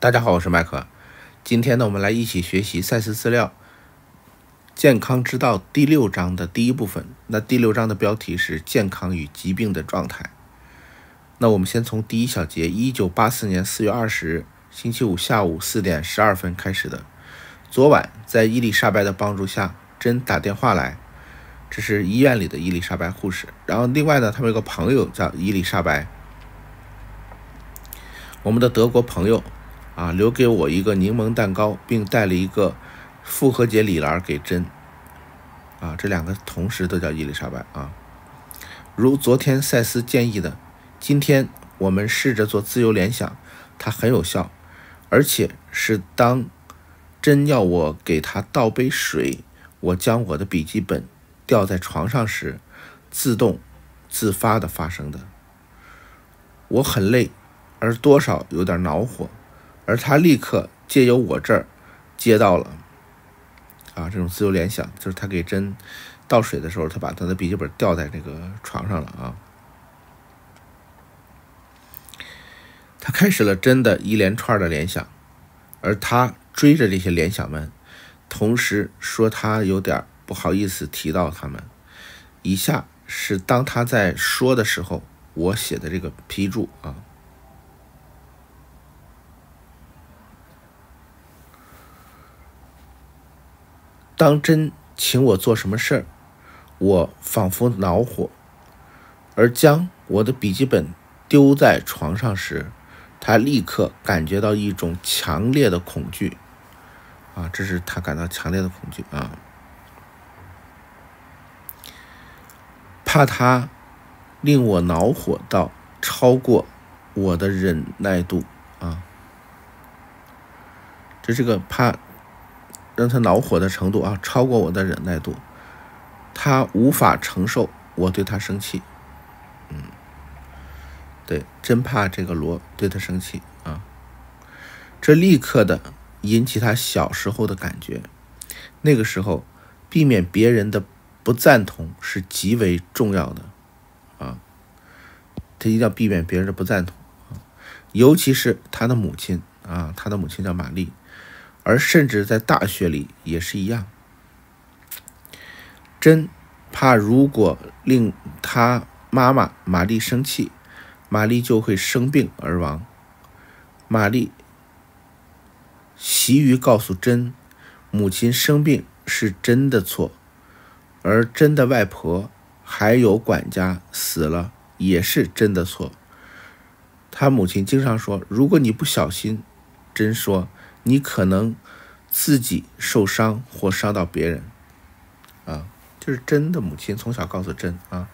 大家好，我是麦克。今天呢，我们来一起学习赛斯资料健康之道第六章的第一部分。那第六章的标题是健康与疾病的状态。那我们先从第一小节，一九八四年四月二十日星期五下午四点十二分开始的。昨晚在伊丽莎白的帮助下，真打电话来，这是医院里的伊丽莎白护士。然后另外呢，他们有个朋友叫伊丽莎白，我们的德国朋友。啊，留给我一个柠檬蛋糕，并带了一个复活节礼篮给珍。啊，这两个同时都叫伊丽莎白啊。如昨天赛斯建议的，今天我们试着做自由联想，它很有效，而且是当真要我给他倒杯水，我将我的笔记本掉在床上时，自动自发的发生的。我很累，而多少有点恼火。而他立刻借由我这儿接到了啊，这种自由联想，就是他给针倒水的时候，他把他的笔记本掉在这个床上了啊。他开始了真的一连串的联想，而他追着这些联想们，同时说他有点不好意思提到他们。以下是当他在说的时候，我写的这个批注啊。当真请我做什么事儿，我仿佛恼火；而将我的笔记本丢在床上时，他立刻感觉到一种强烈的恐惧。啊，这是他感到强烈的恐惧啊，怕他令我恼火到超过我的忍耐度啊，这是个怕。让他恼火的程度啊，超过我的忍耐度，他无法承受我对他生气，嗯，对，真怕这个罗对他生气啊，这立刻的引起他小时候的感觉，那个时候避免别人的不赞同是极为重要的。啊，他一定要避免别人的不赞同啊，尤其是他的母亲啊，他的母亲叫玛丽。而甚至在大学里也是一样，真怕如果令他妈妈玛丽生气，玛丽就会生病而亡。玛丽习于告诉真，母亲生病是真的错，而真的外婆还有管家死了也是真的错。他母亲经常说：“如果你不小心，真说。”你可能自己受伤或伤到别人，啊，就是真的母亲从小告诉真啊，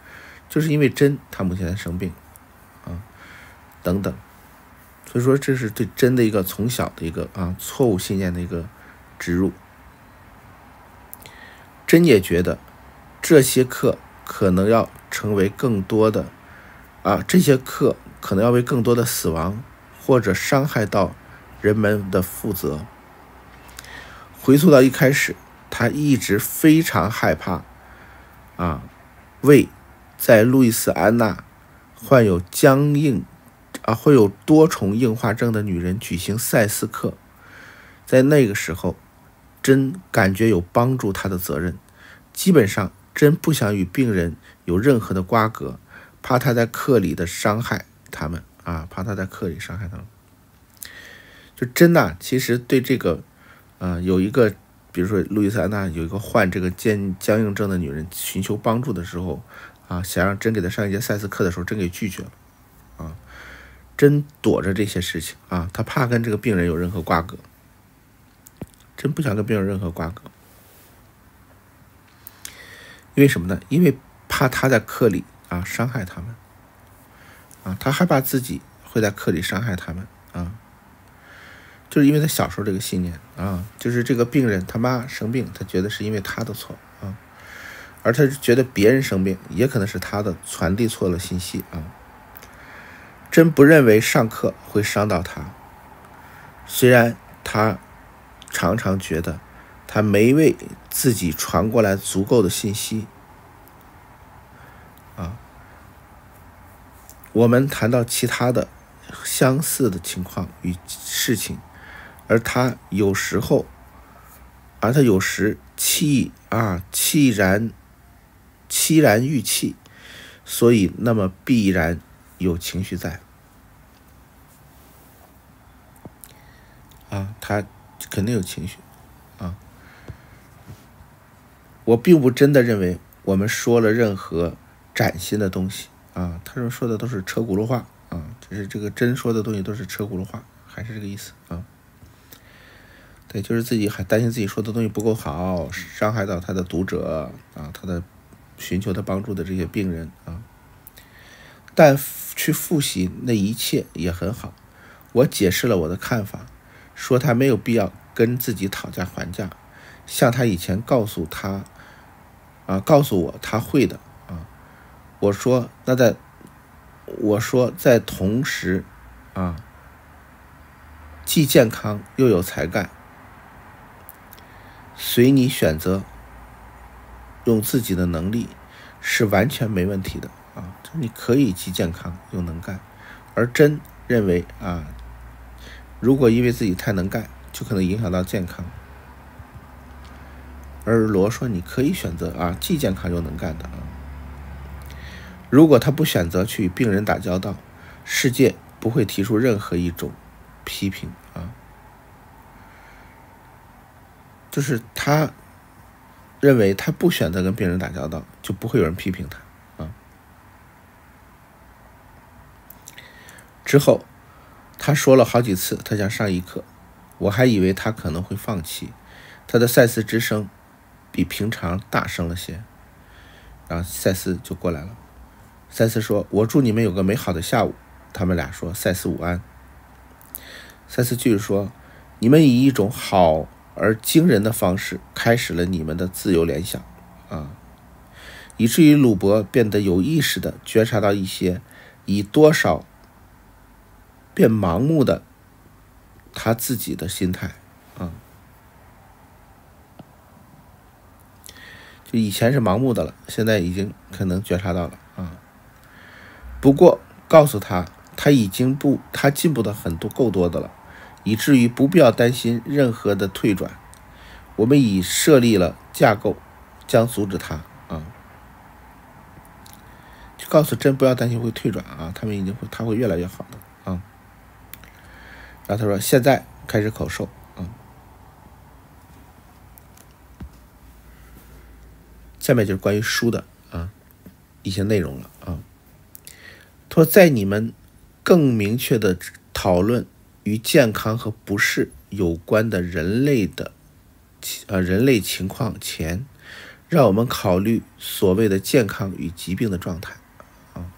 就是因为真他母亲在生病，啊，等等，所以说这是对真的一个从小的一个啊错误信念的一个植入。真也觉得这些课可能要成为更多的啊，这些课可能要为更多的死亡或者伤害到。人们的负责。回溯到一开始，他一直非常害怕，啊，为在路易斯安那患有僵硬啊，会有多重硬化症的女人举行赛斯课。在那个时候，真感觉有帮助他的责任。基本上，真不想与病人有任何的瓜葛，怕他在课里的伤害他们啊，怕他在课里伤害他们。就真的，其实对这个，呃，有一个，比如说路易斯安娜有一个患这个肩僵硬症的女人寻求帮助的时候，啊，想让真给她上一节赛斯课的时候，真给拒绝了，啊，真躲着这些事情啊，他怕跟这个病人有任何瓜葛，真不想跟病人任何瓜葛，因为什么呢？因为怕他在课里啊伤害他们，啊，他害怕自己会在课里伤害他们，就是因为他小时候这个信念啊，就是这个病人他妈生病，他觉得是因为他的错啊，而他觉得别人生病也可能是他的传递错了信息啊。真不认为上课会伤到他，虽然他常常觉得他没为自己传过来足够的信息啊。我们谈到其他的相似的情况与事情。而他有时候，而他有时气啊气然，凄然欲泣，所以那么必然有情绪在。啊，他肯定有情绪，啊，我并不真的认为我们说了任何崭新的东西，啊，他说说的都是车轱辘话，啊，就是这个真说的东西都是车轱辘话，还是这个意思，啊，对，就是自己还担心自己说的东西不够好，伤害到他的读者，啊，他的寻求他帮助的这些病人，啊，但去复习那一切也很好，我解释了我的看法。说他没有必要跟自己讨价还价，像他以前告诉他，啊，告诉我他会的啊。我说那在，我说在同时，啊，既健康又有才干，随你选择，用自己的能力是完全没问题的啊。你可以既健康又能干，而真认为啊。如果因为自己太能干，就可能影响到健康。而罗说，你可以选择啊，既健康又能干的啊。如果他不选择去与病人打交道，世界不会提出任何一种批评啊。就是他认为他不选择跟病人打交道，就不会有人批评他啊。之后。他说了好几次，他想上一课，我还以为他可能会放弃。他的赛斯之声比平常大声了些，然后赛斯就过来了。赛斯说：“我祝你们有个美好的下午。”他们俩说：“赛斯午安。”赛斯继续说：“你们以一种好而惊人的方式开始了你们的自由联想，啊，以至于鲁伯变得有意识的觉察到一些以多少。”变盲目的，他自己的心态，啊，就以前是盲目的了，现在已经可能觉察到了啊。不过告诉他，他已经不，他进步的很多够多的了，以至于不必要担心任何的退转。我们已设立了架构，将阻止他啊。就告诉真不要担心会退转啊，他们已经会，他会越来越好的啊。然后他说：“现在开始口授，啊，下面就是关于书的啊一些内容了啊。他说，在你们更明确的讨论与健康和不适有关的人类的呃人类情况前，让我们考虑所谓的健康与疾病的状态。”啊，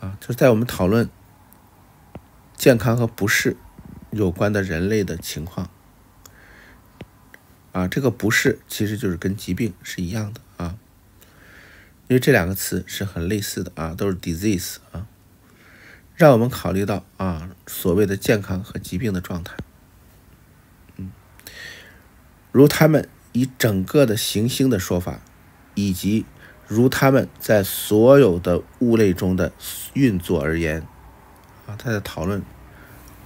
啊就是在我们讨论健康和不适有关的人类的情况，啊，这个不适其实就是跟疾病是一样的啊，因为这两个词是很类似的啊，都是 disease 啊，让我们考虑到啊所谓的健康和疾病的状态，嗯，如他们以整个的行星的说法，以及。如他们在所有的物类中的运作而言，啊，他在讨论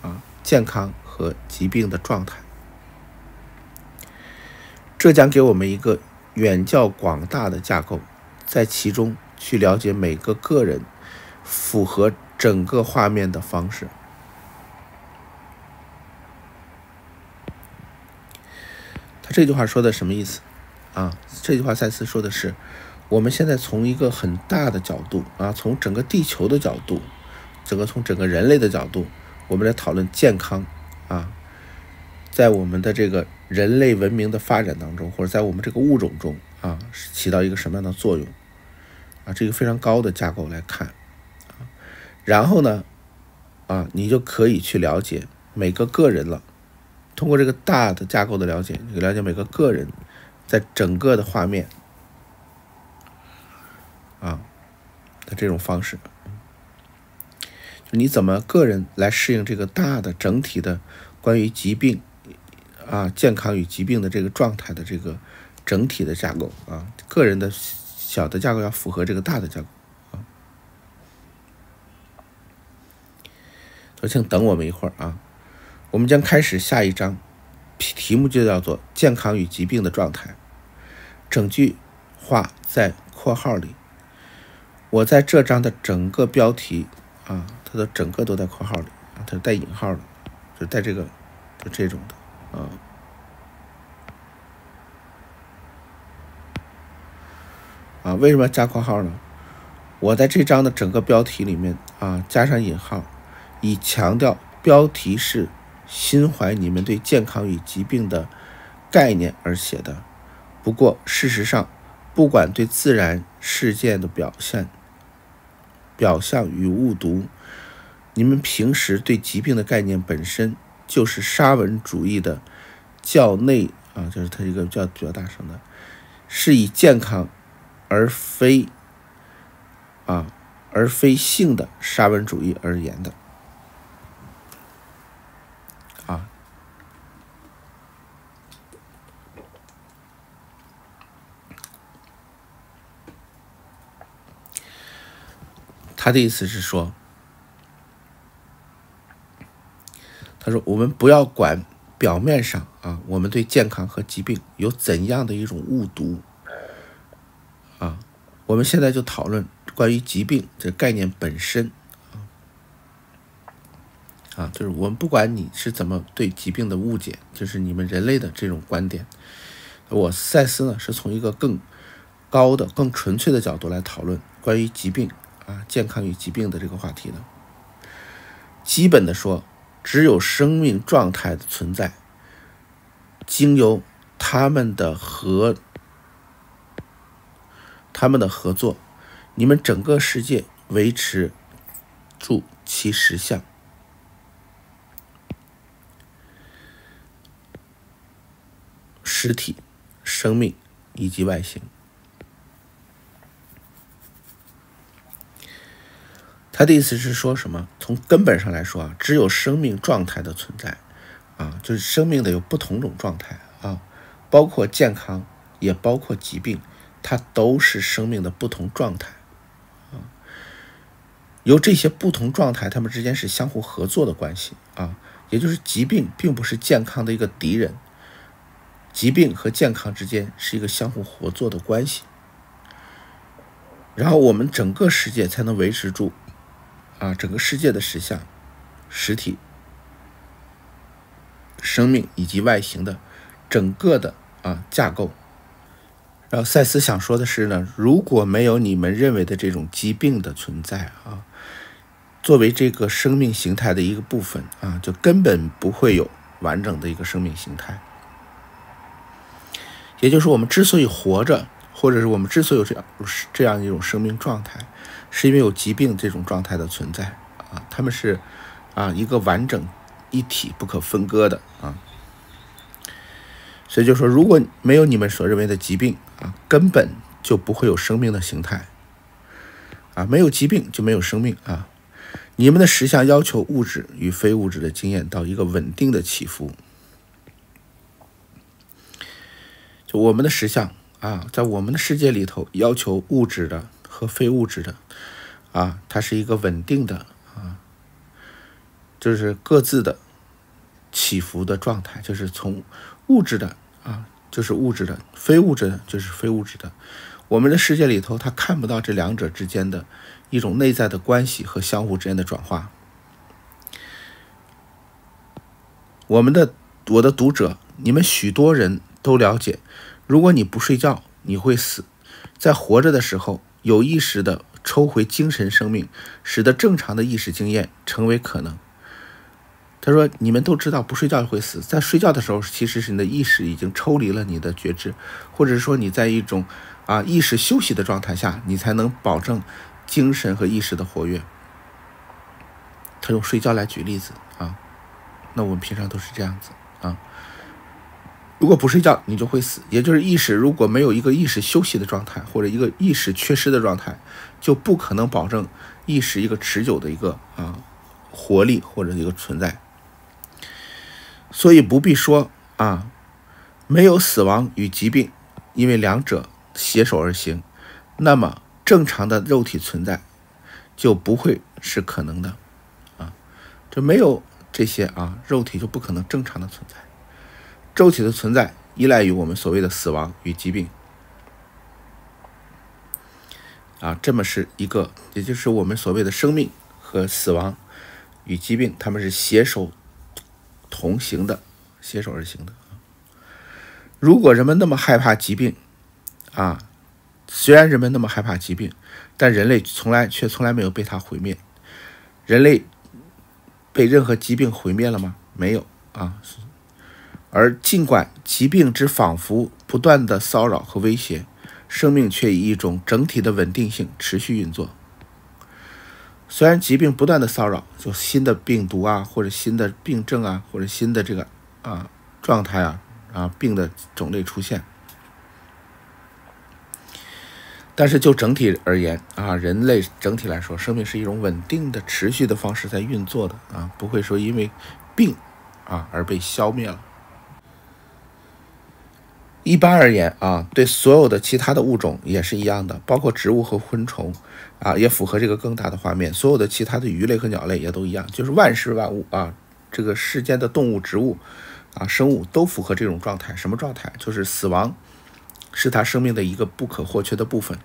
啊健康和疾病的状态，这将给我们一个远较广大的架构，在其中去了解每个个人符合整个画面的方式。他这句话说的什么意思？啊，这句话赛斯说的是。我们现在从一个很大的角度啊，从整个地球的角度，整个从整个人类的角度，我们来讨论健康啊，在我们的这个人类文明的发展当中，或者在我们这个物种中啊，起到一个什么样的作用啊？这个非常高的架构来看，然后呢啊，你就可以去了解每个个人了。通过这个大的架构的了解，你了解每个个人在整个的画面。啊的这种方式，你怎么个人来适应这个大的整体的关于疾病啊健康与疾病的这个状态的这个整体的架构啊，个人的小的架构要符合这个大的架构说请等我们一会儿啊，我们将开始下一章，题目就叫做“健康与疾病的状态”。整句话在括号里。我在这章的整个标题啊，它的整个都在括号里，它是带引号的，就带这个，就这种的啊。啊，为什么要加括号呢？我在这章的整个标题里面啊，加上引号，以强调标题是心怀你们对健康与疾病的概念而写的。不过事实上，不管对自然事件的表现。表象与误读，你们平时对疾病的概念本身就是沙文主义的较内啊，就是它一个较比较大声的，是以健康而非啊而非性的沙文主义而言的啊。他的意思是说，他说我们不要管表面上啊，我们对健康和疾病有怎样的一种误读啊，我们现在就讨论关于疾病这概念本身啊，就是我们不管你是怎么对疾病的误解，就是你们人类的这种观点，我赛斯呢是从一个更高的、更纯粹的角度来讨论关于疾病。啊，健康与疾病的这个话题呢，基本的说，只有生命状态的存在，经由他们的合，他们的合作，你们整个世界维持住其实相，实体、生命以及外形。他的意思是说什么？从根本上来说啊，只有生命状态的存在，啊，就是生命的有不同种状态啊，包括健康，也包括疾病，它都是生命的不同状态，啊，由这些不同状态，它们之间是相互合作的关系啊，也就是疾病并不是健康的一个敌人，疾病和健康之间是一个相互合作的关系，然后我们整个世界才能维持住。啊，整个世界的实相、实体、生命以及外形的整个的啊架构。然后赛斯想说的是呢，如果没有你们认为的这种疾病的存在啊，作为这个生命形态的一个部分啊，就根本不会有完整的一个生命形态。也就是我们之所以活着，或者是我们之所以有这样这样一种生命状态。是因为有疾病这种状态的存在啊，他们是啊一个完整一体不可分割的啊，所以就说如果没有你们所认为的疾病啊，根本就不会有生命的形态啊，没有疾病就没有生命啊。你们的实相要求物质与非物质的经验到一个稳定的起伏，就我们的实相啊，在我们的世界里头要求物质的。和非物质的，啊，它是一个稳定的啊，就是各自的起伏的状态，就是从物质的啊，就是物质的；非物质的，就是非物质的。我们的世界里头，它看不到这两者之间的一种内在的关系和相互之间的转化。我们的我的读者，你们许多人都了解，如果你不睡觉，你会死，在活着的时候。有意识的抽回精神生命，使得正常的意识经验成为可能。他说：“你们都知道，不睡觉会死。在睡觉的时候，其实是你的意识已经抽离了你的觉知，或者说你在一种啊意识休息的状态下，你才能保证精神和意识的活跃。”他用睡觉来举例子啊，那我们平常都是这样子啊。如果不睡觉，你就会死。也就是意识如果没有一个意识休息的状态，或者一个意识缺失的状态，就不可能保证意识一个持久的一个啊活力或者一个存在。所以不必说啊，没有死亡与疾病，因为两者携手而行，那么正常的肉体存在就不会是可能的啊。就没有这些啊，肉体就不可能正常的存在。肉体的存在依赖于我们所谓的死亡与疾病。啊，这么是一个，也就是我们所谓的生命和死亡与疾病，他们是携手同行的，携手而行的。如果人们那么害怕疾病，啊，虽然人们那么害怕疾病，但人类从来却从来没有被它毁灭。人类被任何疾病毁灭了吗？没有啊。而尽管疾病之仿佛不断的骚扰和威胁。生命却以一种整体的稳定性持续运作。虽然疾病不断的骚扰，就新的病毒啊，或者新的病症啊，或者新的这个啊状态啊啊病的种类出现，但是就整体而言啊，人类整体来说，生命是一种稳定的、持续的方式在运作的啊，不会说因为病啊而被消灭了。一般而言啊，对所有的其他的物种也是一样的，包括植物和昆虫啊，也符合这个更大的画面。所有的其他的鱼类和鸟类也都一样，就是万事万物啊，这个世间的动物、植物啊、生物都符合这种状态。什么状态？就是死亡是它生命的一个不可或缺的部分。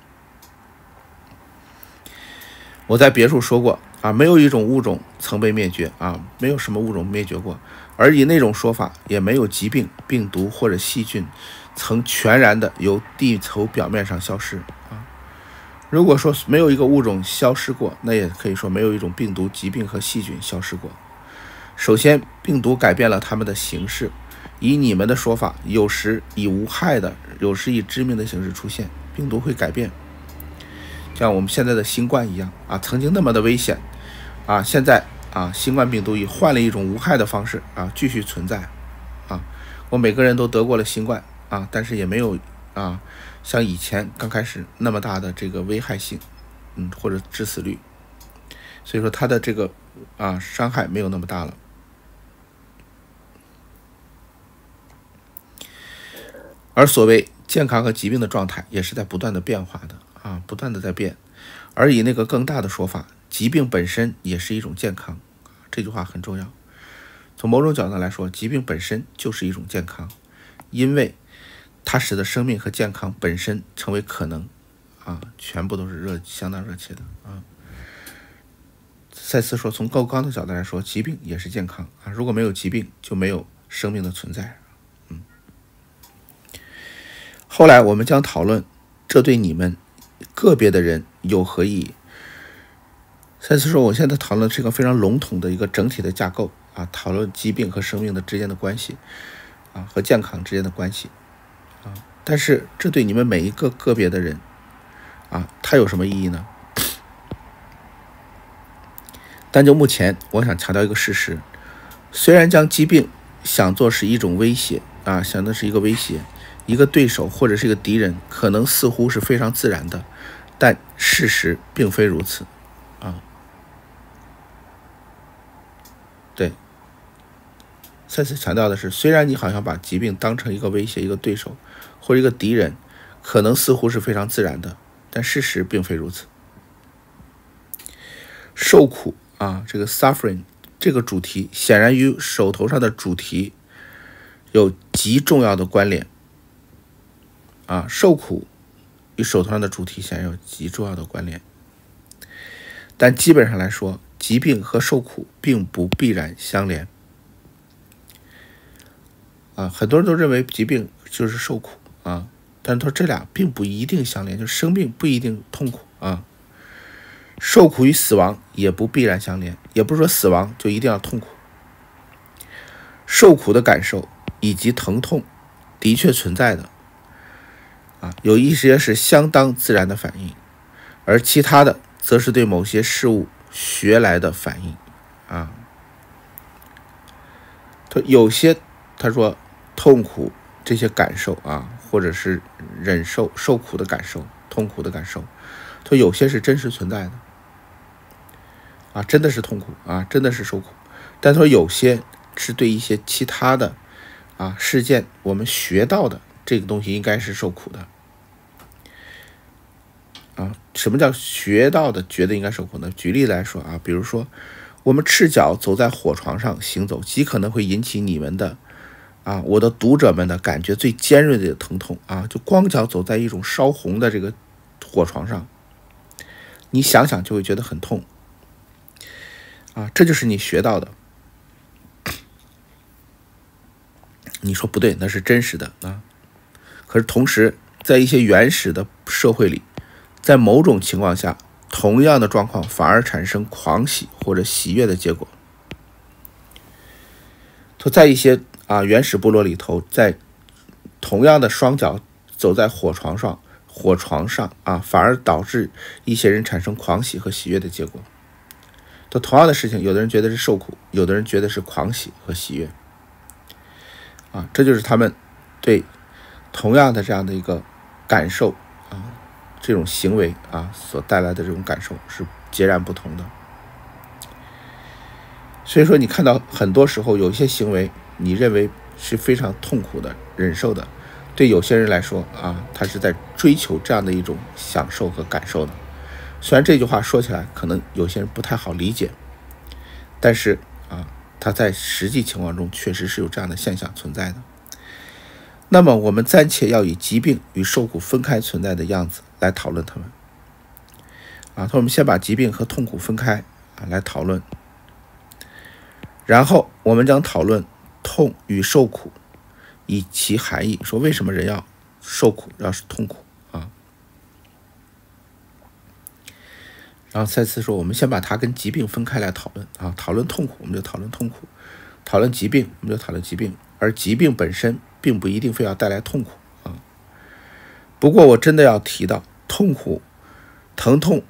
我在别处说过啊，没有一种物种曾被灭绝啊，没有什么物种灭绝过，而以那种说法，也没有疾病、病毒或者细菌。曾全然的由地球表面上消失啊！如果说没有一个物种消失过，那也可以说没有一种病毒、疾病和细菌消失过。首先，病毒改变了它们的形式，以你们的说法，有时以无害的，有时以致命的形式出现。病毒会改变，像我们现在的新冠一样啊，曾经那么的危险啊，现在啊，新冠病毒以换了一种无害的方式啊，继续存在啊。我每个人都得过了新冠。啊，但是也没有啊，像以前刚开始那么大的这个危害性，嗯，或者致死率，所以说它的这个啊伤害没有那么大了。而所谓健康和疾病的状态也是在不断的变化的啊，不断的在变。而以那个更大的说法，疾病本身也是一种健康，这句话很重要。从某种角度来说，疾病本身就是一种健康，因为。它使得生命和健康本身成为可能，啊，全部都是热相当热切的啊。赛斯说，从更高的角度来说，疾病也是健康啊。如果没有疾病，就没有生命的存在。嗯。后来我们将讨论，这对你们个别的人有何意义？赛斯说，我现在讨论是一个非常笼统的一个整体的架构啊，讨论疾病和生命的之间的关系啊，和健康之间的关系。但是这对你们每一个个别的人，啊，它有什么意义呢？但就目前，我想强调一个事实：虽然将疾病想做是一种威胁，啊，想的是一个威胁，一个对手或者是一个敌人，可能似乎是非常自然的，但事实并非如此，啊，对。再次强调的是，虽然你好像把疾病当成一个威胁、一个对手或者一个敌人，可能似乎是非常自然的，但事实并非如此。受苦啊，这个 suffering 这个主题显然与手头上的主题有极重要的关联。啊，受苦与手头上的主题显然有极重要的关联，但基本上来说，疾病和受苦并不必然相连。啊，很多人都认为疾病就是受苦啊，但是他说这俩并不一定相连，就生病不一定痛苦啊，受苦与死亡也不必然相连，也不是说死亡就一定要痛苦。受苦的感受以及疼痛的确存在的啊，有一些是相当自然的反应，而其他的则是对某些事物学来的反应啊。他有些他说。痛苦这些感受啊，或者是忍受受苦的感受、痛苦的感受，它有些是真实存在的啊，真的是痛苦啊，真的是受苦。但说有些是对一些其他的啊事件，我们学到的这个东西应该是受苦的啊。什么叫学到的觉得应该受苦呢？举例来说啊，比如说我们赤脚走在火床上行走，极可能会引起你们的啊，我的读者们的感觉最尖锐的疼痛啊！就光脚走在一种烧红的这个火床上，你想想就会觉得很痛啊！这就是你学到的。你说不对，那是真实的啊。可是同时，在一些原始的社会里，在某种情况下，同样的状况反而产生狂喜或者喜悦的结果。就在一些啊原始部落里头，在同样的双脚走在火床上，火床上啊，反而导致一些人产生狂喜和喜悦的结果。都同样的事情，有的人觉得是受苦，有的人觉得是狂喜和喜悦。啊，这就是他们对同样的这样的一个感受啊，这种行为啊所带来的这种感受是截然不同的。所以说，你看到很多时候有一些行为，你认为是非常痛苦的忍受的，对有些人来说啊，他是在追求这样的一种享受和感受的。虽然这句话说起来可能有些人不太好理解，但是啊。他在实际情况中确实是有这样的现象存在的。那么，我们暂且要以疾病与受苦分开存在的样子来讨论它们。啊，我们先把疾病和痛苦分开啊来讨论，然后我们将讨论痛与受苦以其含义，说为什么人要受苦，要是痛苦啊。然后再次说：“我们先把它跟疾病分开来讨论啊，讨论痛苦，我们就讨论痛苦；讨论疾病，我们就讨论疾病。而疾病本身并不一定非要带来痛苦啊。不过我真的要提到，痛苦、疼痛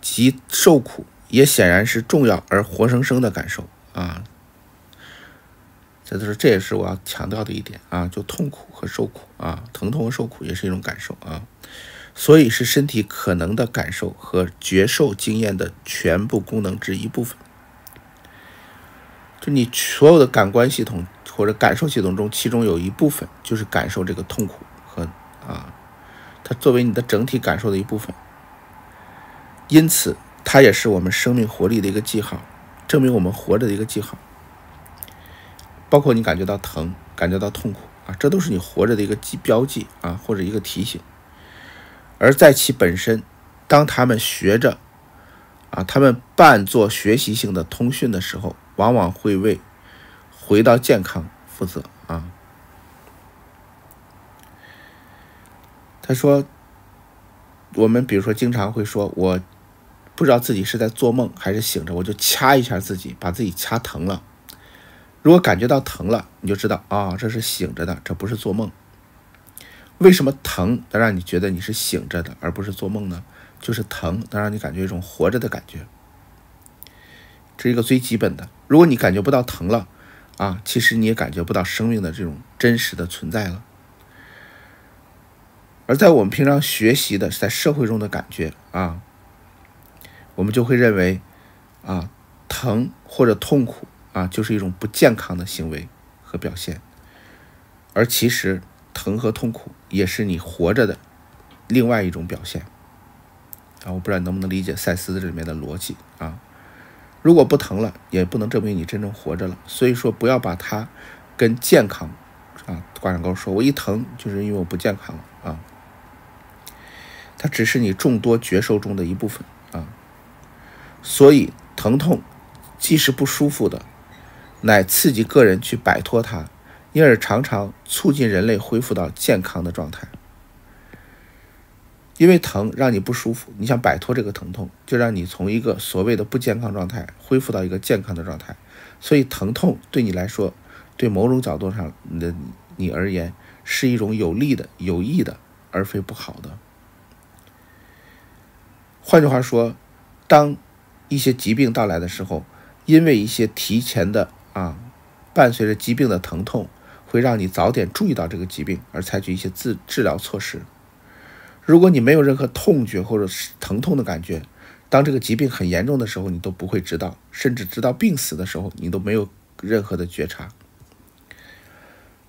及受苦也显然是重要而活生生的感受啊。这都是这也是我要强调的一点啊，就痛苦和受苦啊，疼痛和受苦也是一种感受啊。”所以是身体可能的感受和觉受经验的全部功能之一部分。就你所有的感官系统或者感受系统中，其中有一部分就是感受这个痛苦和啊，它作为你的整体感受的一部分。因此，它也是我们生命活力的一个记号，证明我们活着的一个记号。包括你感觉到疼、感觉到痛苦啊，这都是你活着的一个记标记啊，或者一个提醒。而在其本身，当他们学着，啊，他们扮做学习性的通讯的时候，往往会为回到健康负责啊。他说，我们比如说经常会说，我不知道自己是在做梦还是醒着，我就掐一下自己，把自己掐疼了。如果感觉到疼了，你就知道啊，这是醒着的，这不是做梦。为什么疼能让你觉得你是醒着的，而不是做梦呢？就是疼能让你感觉一种活着的感觉，这是一个最基本的。如果你感觉不到疼了，啊，其实你也感觉不到生命的这种真实的存在了。而在我们平常学习的在社会中的感觉啊，我们就会认为，啊，疼或者痛苦啊，就是一种不健康的行为和表现，而其实。疼和痛苦也是你活着的另外一种表现啊！我不知道你能不能理解赛斯这里面的逻辑啊？如果不疼了，也不能证明你真正活着了。所以说，不要把它跟健康啊挂上钩，说我一疼就是因为我不健康了啊。它只是你众多觉受中的一部分啊。所以，疼痛既是不舒服的，乃刺激个人去摆脱它。因而常常促进人类恢复到健康的状态。因为疼让你不舒服，你想摆脱这个疼痛，就让你从一个所谓的不健康状态恢复到一个健康的状态。所以疼痛对你来说，对某种角度上你的你而言，是一种有利的、有益的，而非不好的。换句话说，当一些疾病到来的时候，因为一些提前的啊，伴随着疾病的疼痛。会让你早点注意到这个疾病，而采取一些治治疗措施。如果你没有任何痛觉或者是疼痛的感觉，当这个疾病很严重的时候，你都不会知道，甚至直到病死的时候，你都没有任何的觉察。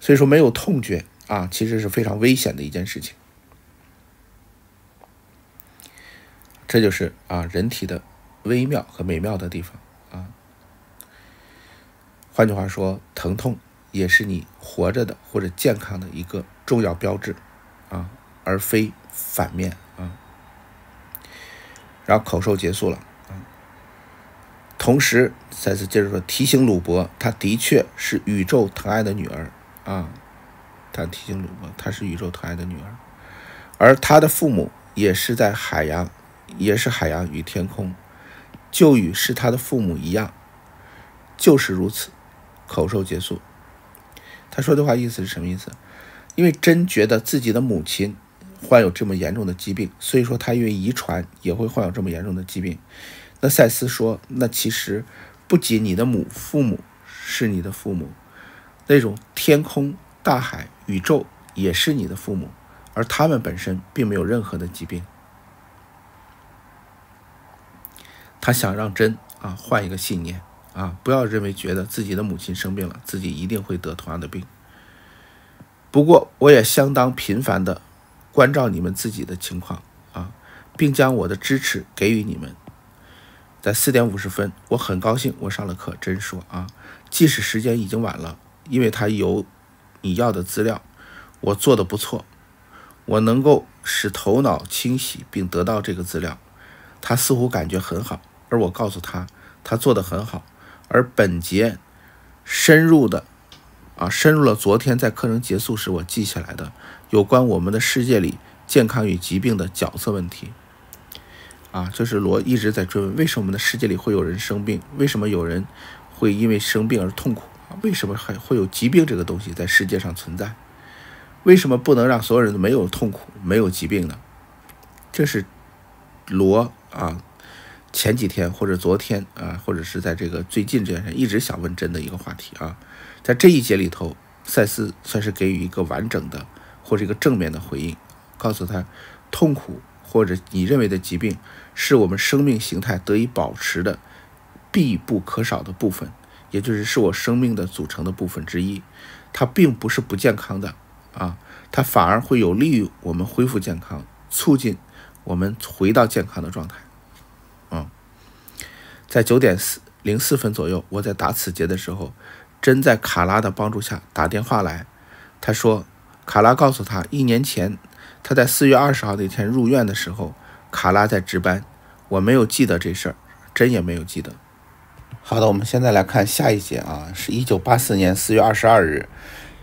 所以说，没有痛觉啊，其实是非常危险的一件事情。这就是啊，人体的微妙和美妙的地方。换句话说，疼痛也是你活着的或者健康的一个重要标志啊，而非反面啊。然后口授结束了。同时，再次接着说，提醒鲁伯，他的确是宇宙疼爱的女儿啊。他提醒鲁伯，她是宇宙疼爱的女儿，而他的父母也是在海洋，也是海洋与天空，就与是他的父母一样，就是如此。口授结束。他说的话意思是什么意思？因为真觉得自己的母亲患有这么严重的疾病，所以说他因为遗传也会患有这么严重的疾病。那赛斯说，那其实不仅你的母父母是你的父母，那种天空、大海。宇宙也是你的父母，而他们本身并没有任何的疾病。他想让真啊换一个信念啊，不要认为觉得自己的母亲生病了，自己一定会得同样的病。不过我也相当频繁的关照你们自己的情况啊，并将我的支持给予你们。在四点五十分，我很高兴我上了课。真说啊，即使时间已经晚了，因为他有。你要的资料，我做的不错，我能够使头脑清晰并得到这个资料。他似乎感觉很好，而我告诉他，他做的很好。而本节深入的啊，深入了昨天在课程结束时我记下来的有关我们的世界里健康与疾病的角色问题。啊，就是罗一直在追问：为什么我们的世界里会有人生病？为什么有人会因为生病而痛苦？为什么还会有疾病这个东西在世界上存在？为什么不能让所有人都没有痛苦、没有疾病呢？这是罗啊，前几天或者昨天啊，或者是在这个最近这段时间一直想问真的一个话题啊。在这一节里头，赛斯算是给予一个完整的或者一个正面的回应，告诉他，痛苦或者你认为的疾病是我们生命形态得以保持的必不可少的部分。也就是是我生命的组成的部分之一，它并不是不健康的啊，它反而会有利于我们恢复健康，促进我们回到健康的状态。在九点四零四分左右，我在打此节的时候，真在卡拉的帮助下打电话来，他说卡拉告诉他，一年前他在四月二十号那天入院的时候，卡拉在值班，我没有记得这事儿，真也没有记得。好的，我们现在来看下一节啊，是一九八四年四月二十二日，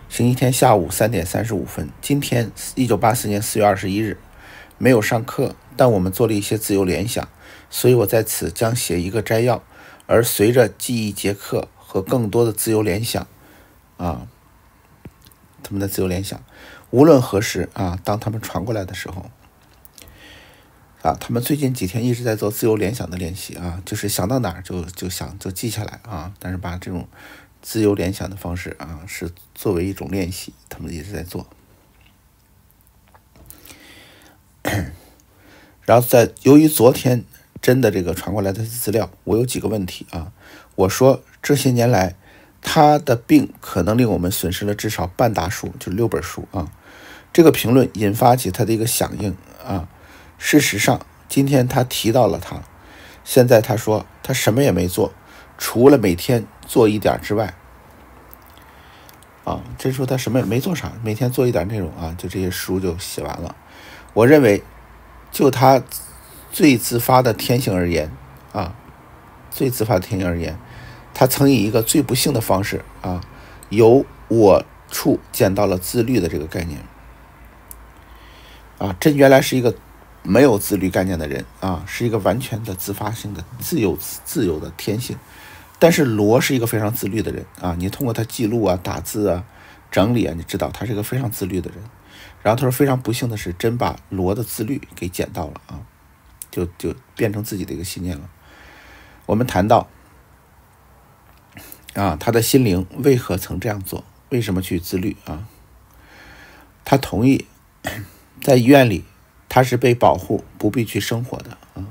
星期天下午三点三十五分。今天一九八四年四月二十一日，没有上课，但我们做了一些自由联想，所以我在此将写一个摘要。而随着记忆节课和更多的自由联想，啊，他们的自由联想，无论何时啊，当他们传过来的时候。啊，他们最近几天一直在做自由联想的练习啊，就是想到哪儿就就想就记下来啊。但是把这种自由联想的方式啊，是作为一种练习，他们一直在做。然后在由于昨天真的这个传过来的资料，我有几个问题啊。我说这些年来他的病可能令我们损失了至少半打书，就六本书啊。这个评论引发起他的一个响应啊。事实上，今天他提到了他。现在他说他什么也没做，除了每天做一点之外。啊，这说他什么也没做啥，每天做一点内容啊，就这些书就写完了。我认为，就他最自发的天性而言啊，最自发的天性而言，他曾以一个最不幸的方式啊，由我处见到了自律的这个概念。啊，这原来是一个。没有自律概念的人啊，是一个完全的自发性的自由自由的天性。但是罗是一个非常自律的人啊，你通过他记录啊、打字啊、整理啊，你知道他是一个非常自律的人。然后他说，非常不幸的是，真把罗的自律给捡到了啊，就就变成自己的一个信念了。我们谈到啊，他的心灵为何曾这样做？为什么去自律啊？他同意在医院里。他是被保护，不必去生活的啊，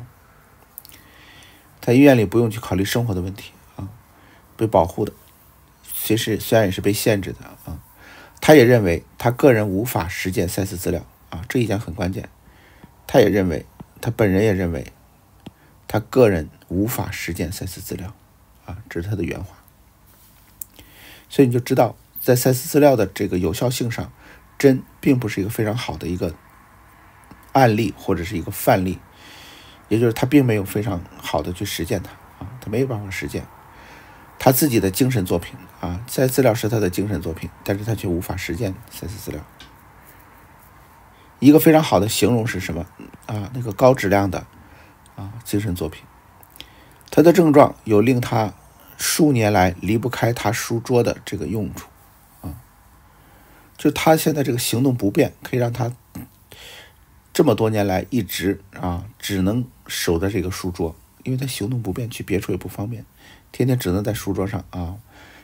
在医院里不用去考虑生活的问题啊，被保护的，其实虽然也是被限制的啊。他也认为他个人无法实践赛斯资料啊，这一点很关键。他也认为，他本人也认为，他个人无法实践赛斯资料啊，这是他的原话。所以你就知道，在赛斯资料的这个有效性上，真并不是一个非常好的一个案例或者是一个范例，也就是他并没有非常好的去实践它啊，他没有办法实践他自己的精神作品啊，赛斯资料是他的精神作品，但是他却无法实践赛斯资料。一个非常好的形容是什么啊？那个高质量的啊精神作品，他的症状有令他。数年来离不开他书桌的这个用处，啊，就他现在这个行动不便，可以让他这么多年来一直啊只能守在这个书桌，因为他行动不便，去别处也不方便，天天只能在书桌上啊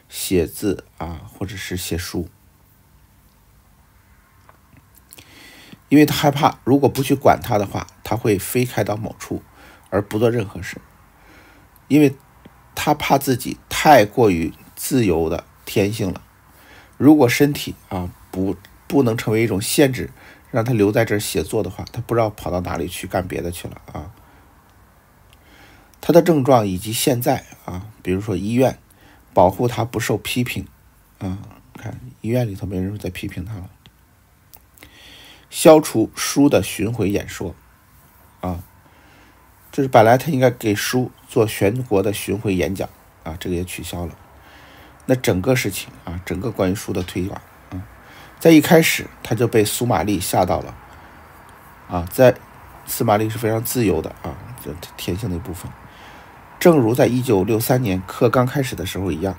写字啊或者是写书，因为他害怕，如果不去管他的话，他会飞开到某处而不做任何事，因为。他怕自己太过于自由的天性了，如果身体啊不不能成为一种限制，让他留在这儿写作的话，他不知道跑到哪里去干别的去了啊。他的症状以及现在啊，比如说医院保护他不受批评啊，看医院里头没人在批评他了，消除书的巡回演说啊。就是本来他应该给书做全国的巡回演讲啊，这个也取消了。那整个事情啊，整个关于书的推广啊，在一开始他就被苏玛丽吓到了啊，在司马丽是非常自由的啊，这天性的一部分。正如在一九六三年课刚开始的时候一样，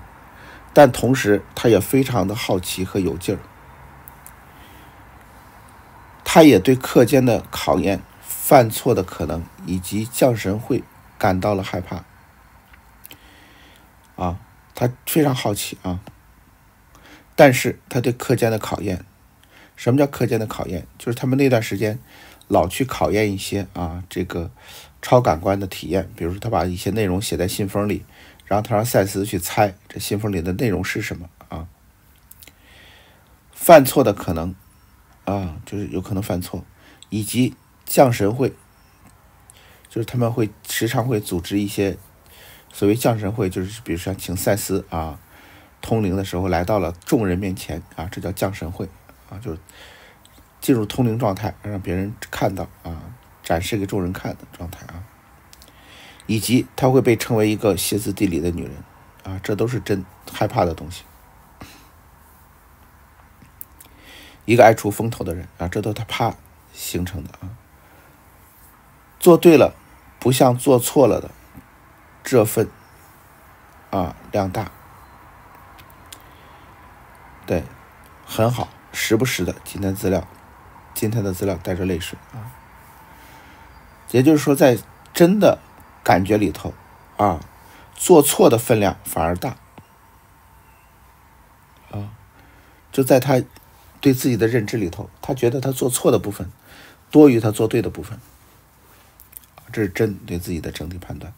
但同时他也非常的好奇和有劲儿，他也对课间的考验。犯错的可能以及降神会感到了害怕，啊，他非常好奇啊，但是他对课间的考验，什么叫课间的考验？就是他们那段时间老去考验一些啊这个超感官的体验，比如说他把一些内容写在信封里，然后他让赛斯去猜这信封里的内容是什么啊，犯错的可能啊，就是有可能犯错，以及。降神会，就是他们会时常会组织一些所谓降神会，就是比如说请赛斯啊通灵的时候来到了众人面前啊，这叫降神会啊，就是进入通灵状态，让别人看到啊，展示给众人看的状态啊，以及他会被称为一个歇斯底里的女人啊，这都是真害怕的东西，一个爱出风头的人啊，这都他怕形成的啊。做对了，不像做错了的这份啊量大，对，很好，时不时的今天资料，今天的资料带着泪水啊，也就是说，在真的感觉里头啊，做错的分量反而大。啊，就在他对自己的认知里头，他觉得他做错的部分多于他做对的部分。这是真对自己的整体判断。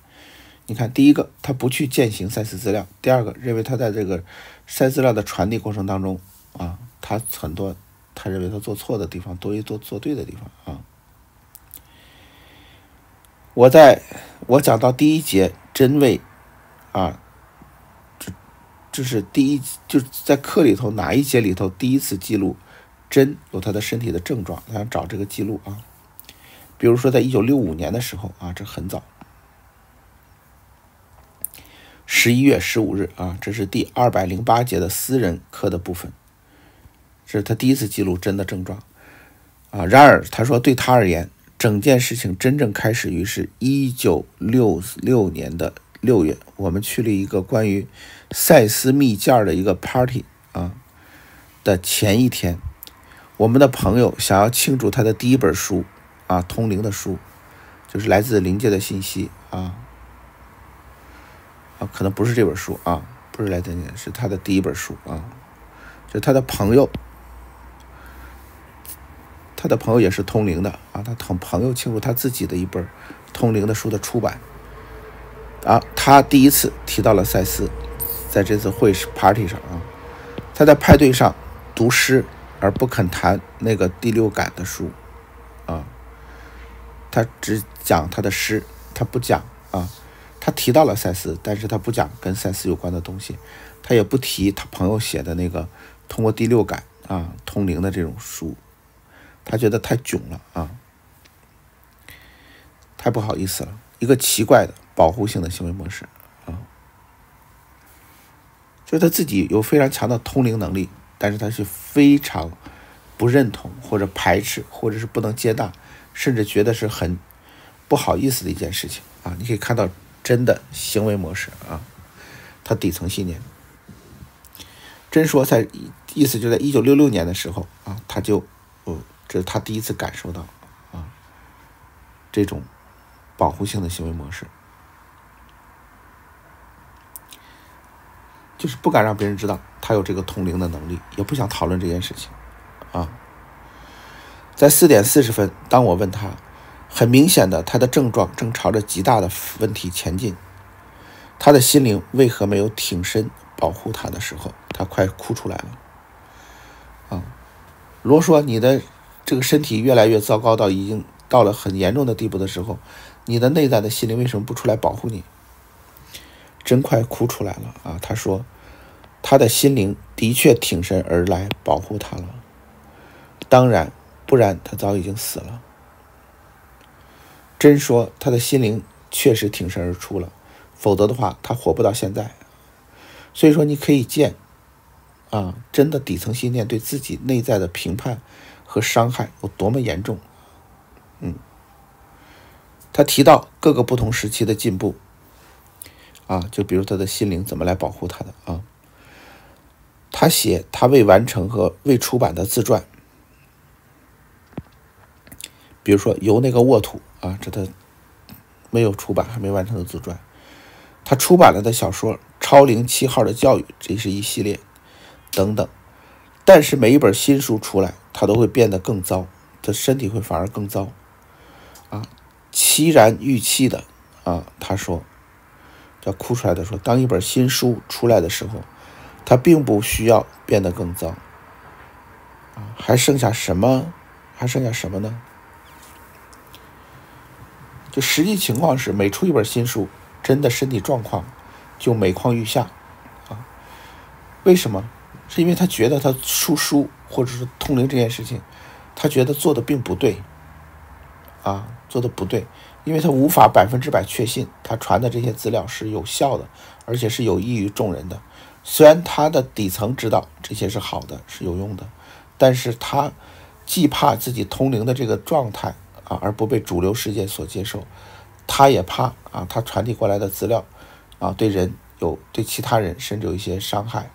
你看，第一个，他不去践行赛斯资料；第二个，认为他在这个赛资料的传递过程当中，啊，他很多他认为他做错的地方多于做做对的地方啊。我在我讲到第一节真伪啊，这是第一，就是在课里头哪一节里头第一次记录真有他的身体的症状，他想找这个记录啊。比如说，在一九六五年的时候啊，这很早，十一月十五日啊，这是第二百零八节的私人课的部分，这是他第一次记录真的症状啊。然而，他说对他而言，整件事情真正开始于是一九六六年的六月，我们去了一个关于赛斯密件的一个 party 啊的前一天，我们的朋友想要庆祝他的第一本书。啊，通灵的书，就是来自灵界的信息啊啊，可能不是这本书啊，不是来自灵是他的第一本书啊，就他的朋友，他的朋友也是通灵的啊，他同朋友庆祝他自己的一本通灵的书的出版啊，他第一次提到了赛斯，在这次会是 party 上啊，他在派对上读诗而不肯谈那个第六感的书啊。他只讲他的诗，他不讲啊，他提到了赛斯，但是他不讲跟赛斯有关的东西，他也不提他朋友写的那个通过第六感啊通灵的这种书，他觉得太囧了啊，太不好意思了，一个奇怪的保护性的行为模式，就他自己有非常强的通灵能力，但是他是非常不认同或者排斥或者是不能接纳，甚至觉得是很不好意思的一件事情啊，你可以看到。真的行为模式啊，他底层信念。真说在意思就在一九六六年的时候啊，他就，哦，这是他第一次感受到啊，这种保护性的行为模式，就是不敢让别人知道他有这个通灵的能力，也不想讨论这件事情啊。在四点四十分，当我问他。很明显的，他的症状正朝着极大的问题前进。他的心灵为何没有挺身保护他的时候，他快哭出来了。啊，罗说：“你的这个身体越来越糟糕到已经到了很严重的地步的时候，你的内在的心灵为什么不出来保护你？”真快哭出来了啊！他说：“他的心灵的确挺身而来保护他了。当然，不然他早已经死了。”真说他的心灵确实挺身而出了，否则的话他活不到现在。所以说你可以见，啊，真的底层信念对自己内在的评判和伤害有多么严重。嗯，他提到各个不同时期的进步，啊，就比如他的心灵怎么来保护他的啊。他写他未完成和未出版的自传。比如说，由那个沃土啊，这他没有出版，还没完成的自传，他出版了的小说《超龄七号的教育》，这是一系列等等。但是每一本新书出来，他都会变得更糟，他身体会反而更糟啊，凄然欲泣的啊。他说，叫哭出来的说，当一本新书出来的时候，他并不需要变得更糟啊，还剩下什么？还剩下什么呢？就实际情况是，每出一本新书，真的身体状况就每况愈下，啊，为什么？是因为他觉得他出书或者是通灵这件事情，他觉得做的并不对，啊，做的不对，因为他无法百分之百确信他传的这些资料是有效的，而且是有益于众人的。虽然他的底层知道这些是好的，是有用的，但是他既怕自己通灵的这个状态。啊，而不被主流世界所接受，他也怕啊，他传递过来的资料啊，对人有对其他人甚至有一些伤害。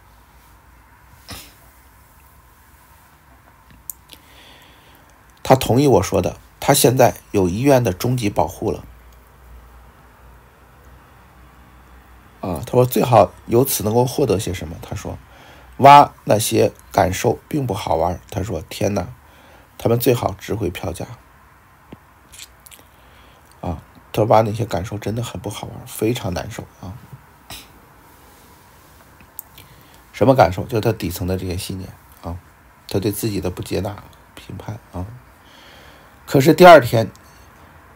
他同意我说的，他现在有医院的终极保护了。啊，他说最好由此能够获得些什么？他说，挖那些感受并不好玩。他说，天哪，他们最好值回票价。啊他挖那些感受真的很不好玩，非常难受啊！什么感受？就是他底层的这些信念啊，他对自己的不接纳、评判啊。可是第二天，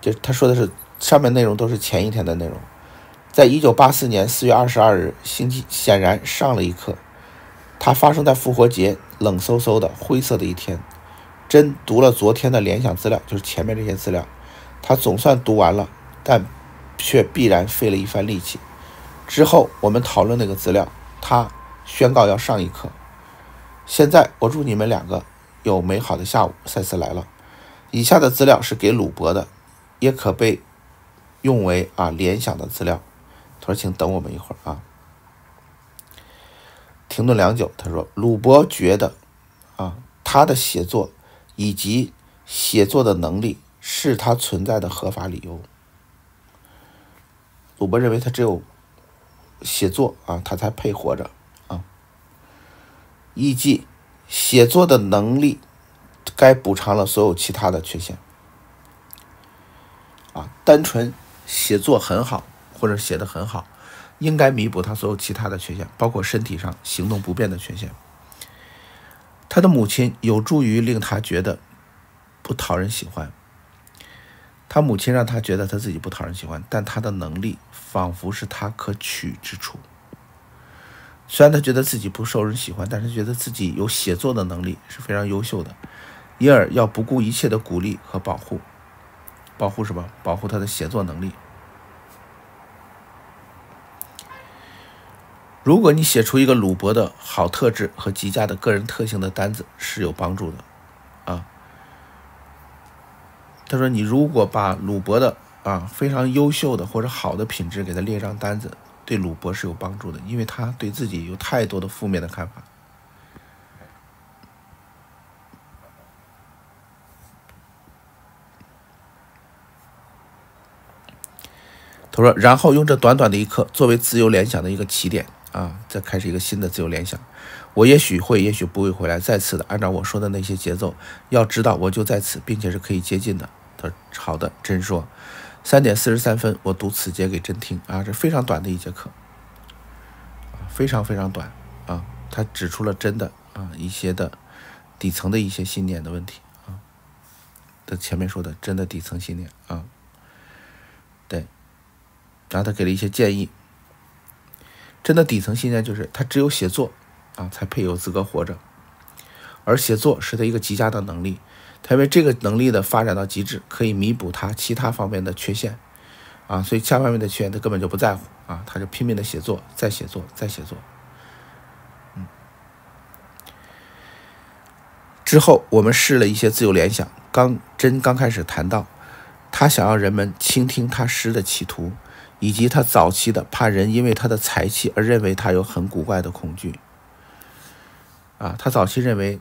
就他说的是上面内容都是前一天的内容。在一九八四年四月二十二日星期，显然上了一课。它发生在复活节，冷飕飕的灰色的一天。真读了昨天的联想资料，就是前面这些资料，他总算读完了。但却必然费了一番力气。之后我们讨论那个资料，他宣告要上一课。现在我祝你们两个有美好的下午。赛斯来了。以下的资料是给鲁伯的，也可被用为啊联想的资料。他说：“请等我们一会儿啊。”停顿良久，他说：“鲁伯觉得啊，他的写作以及写作的能力是他存在的合法理由。”鲁伯认为他只有写作啊，他才配活着啊。以及写作的能力该补偿了所有其他的缺陷啊。单纯写作很好或者写的很好，应该弥补他所有其他的缺陷，包括身体上行动不便的缺陷。他的母亲有助于令他觉得不讨人喜欢。他母亲让他觉得他自己不讨人喜欢，但他的能力仿佛是他可取之处。虽然他觉得自己不受人喜欢，但是觉得自己有写作的能力是非常优秀的，因而要不顾一切的鼓励和保护。保护什么？保护他的写作能力。如果你写出一个鲁伯的好特质和极佳的个人特性的单子，是有帮助的，啊。他说：“你如果把鲁伯的啊非常优秀的或者好的品质给他列张单子，对鲁伯是有帮助的，因为他对自己有太多的负面的看法。”他说：“然后用这短短的一刻作为自由联想的一个起点啊，再开始一个新的自由联想。我也许会，也许不会回来，再次的按照我说的那些节奏。要知道，我就在此，并且是可以接近的。”他好的，真说，三点四十三分，我读此节给真听啊，这非常短的一节课，非常非常短啊。他指出了真的啊一些的底层的一些信念的问题啊，的前面说的真的底层信念啊，然后他给了一些建议，真的底层信念就是他只有写作啊才配有资格活着，而写作是他一个极佳的能力。他因为这个能力的发展到极致，可以弥补他其他方面的缺陷，啊，所以其他方面的缺陷他根本就不在乎啊，他就拼命的写作，再写作，再写作。嗯，之后我们试了一些自由联想，刚真刚开始谈到，他想要人们倾听他诗的企图，以及他早期的怕人因为他的才气而认为他有很古怪的恐惧，啊，他早期认为。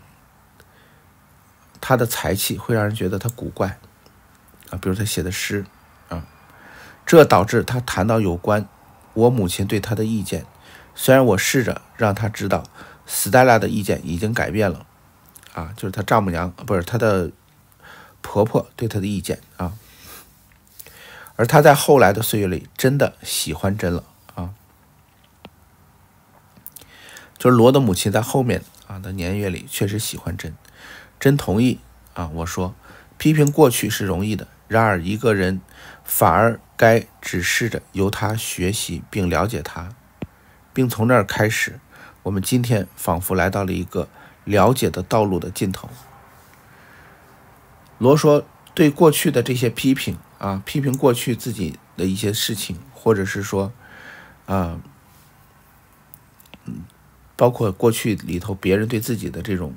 他的才气会让人觉得他古怪，啊，比如他写的诗，啊，这导致他谈到有关我母亲对他的意见。虽然我试着让他知道斯黛拉的意见已经改变了，啊，就是他丈母娘不是他的婆婆对他的意见啊，而他在后来的岁月里真的喜欢真了啊，就是罗的母亲在后面啊的年月里确实喜欢真。真同意啊！我说，批评过去是容易的，然而一个人反而该只试着由他学习并了解他，并从那儿开始。我们今天仿佛来到了一个了解的道路的尽头。罗说，对过去的这些批评啊，批评过去自己的一些事情，或者是说，啊，嗯，包括过去里头别人对自己的这种。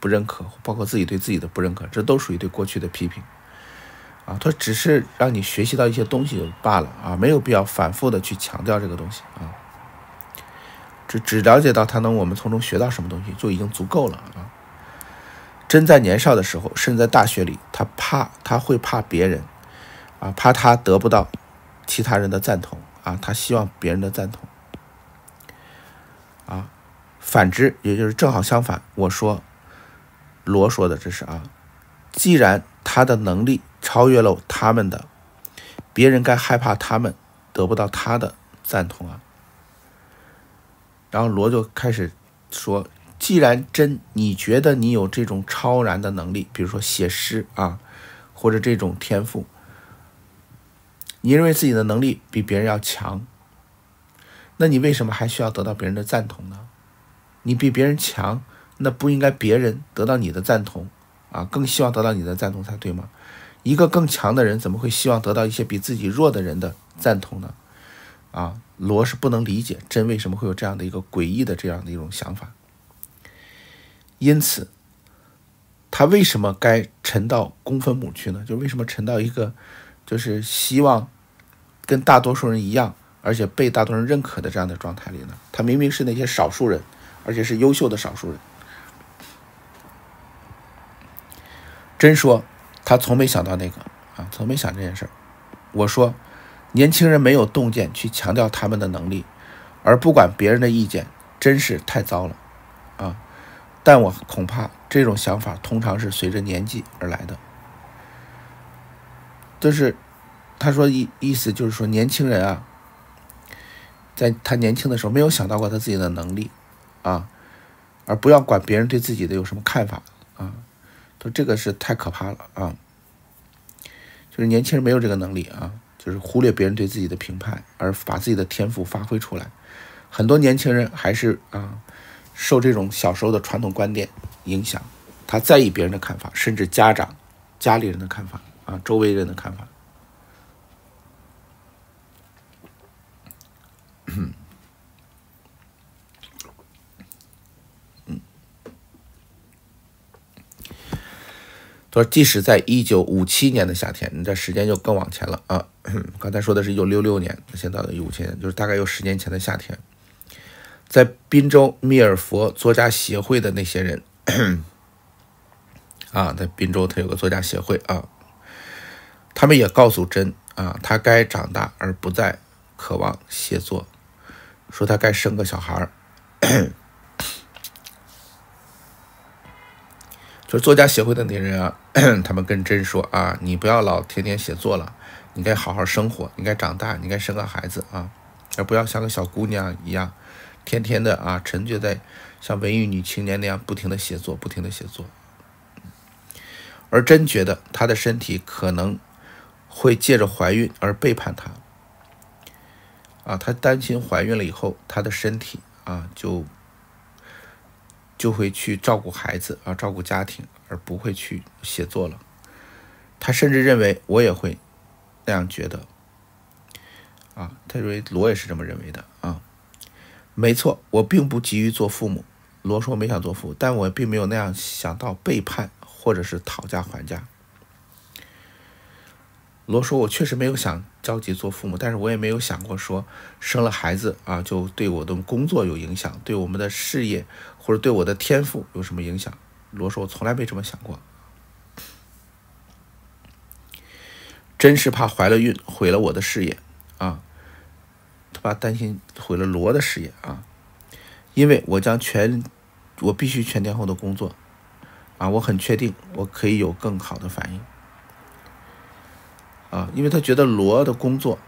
不认可，包括自己对自己的不认可，这都属于对过去的批评，啊，他只是让你学习到一些东西罢了啊，没有必要反复的去强调这个东西啊，只只了解到他能我们从中学到什么东西就已经足够了啊。真在年少的时候，甚至在大学里，他怕他会怕别人，啊，怕他得不到其他人的赞同啊，他希望别人的赞同，啊，反之也就是正好相反，我说。罗说的这是啊，既然他的能力超越了他们的，别人该害怕他们得不到他的赞同啊。然后罗就开始说，既然真你觉得你有这种超然的能力，比如说写诗啊，或者这种天赋，你认为自己的能力比别人要强，那你为什么还需要得到别人的赞同呢？你比别人强。那不应该别人得到你的赞同，啊，更希望得到你的赞同才对吗？一个更强的人怎么会希望得到一些比自己弱的人的赞同呢？啊，罗是不能理解真为什么会有这样的一个诡异的这样的一种想法。因此，他为什么该沉到公分母去呢？就为什么沉到一个就是希望跟大多数人一样，而且被大多数人认可的这样的状态里呢？他明明是那些少数人，而且是优秀的少数人。真说，他从没想到那个啊，从没想这件事儿。我说，年轻人没有洞见去强调他们的能力，而不管别人的意见，真是太糟了啊！但我恐怕这种想法通常是随着年纪而来的。就是他说意意思就是说，年轻人啊，在他年轻的时候没有想到过他自己的能力啊，而不要管别人对自己的有什么看法啊。说这个是太可怕了啊！就是年轻人没有这个能力啊，就是忽略别人对自己的评判，而把自己的天赋发挥出来。很多年轻人还是啊，受这种小时候的传统观点影响，他在意别人的看法，甚至家长、家里人的看法啊，周围人的看法。嗯，他说，即使在一九五七年的夏天，你这时间就更往前了啊。刚才说的是一九六六年，现在的一五七年，就是大概有十年前的夏天。在滨州密尔佛作家协会的那些人，啊，在滨州他有个作家协会啊，他们也告诉真啊，他该长大而不再渴望写作，说他该生个小孩儿。就是作家协会的那些人啊，他们跟真说啊，你不要老天天写作了，你该好好生活，你该长大，你该生个孩子啊，而不要像个小姑娘一样。天天的啊，沉醉在像文艺女青年那样不停的写作，不停的写作，而真觉得她的身体可能会借着怀孕而背叛她。啊，她担心怀孕了以后，她的身体啊就就会去照顾孩子啊，照顾家庭，而不会去写作了。她甚至认为我也会那样觉得。啊，他认为罗也是这么认为的啊。没错，我并不急于做父母。罗说没想做父母，但我并没有那样想到背叛或者是讨价还价。罗说，我确实没有想着急做父母，但是我也没有想过说生了孩子啊就对我的工作有影响，对我们的事业或者对我的天赋有什么影响。罗说，我从来没这么想过。真是怕怀了孕毁了我的事业啊！他爸担心毁了罗的事业啊，因为我将全，我必须全天候的工作，啊，我很确定我可以有更好的反应，啊，因为他觉得罗的工作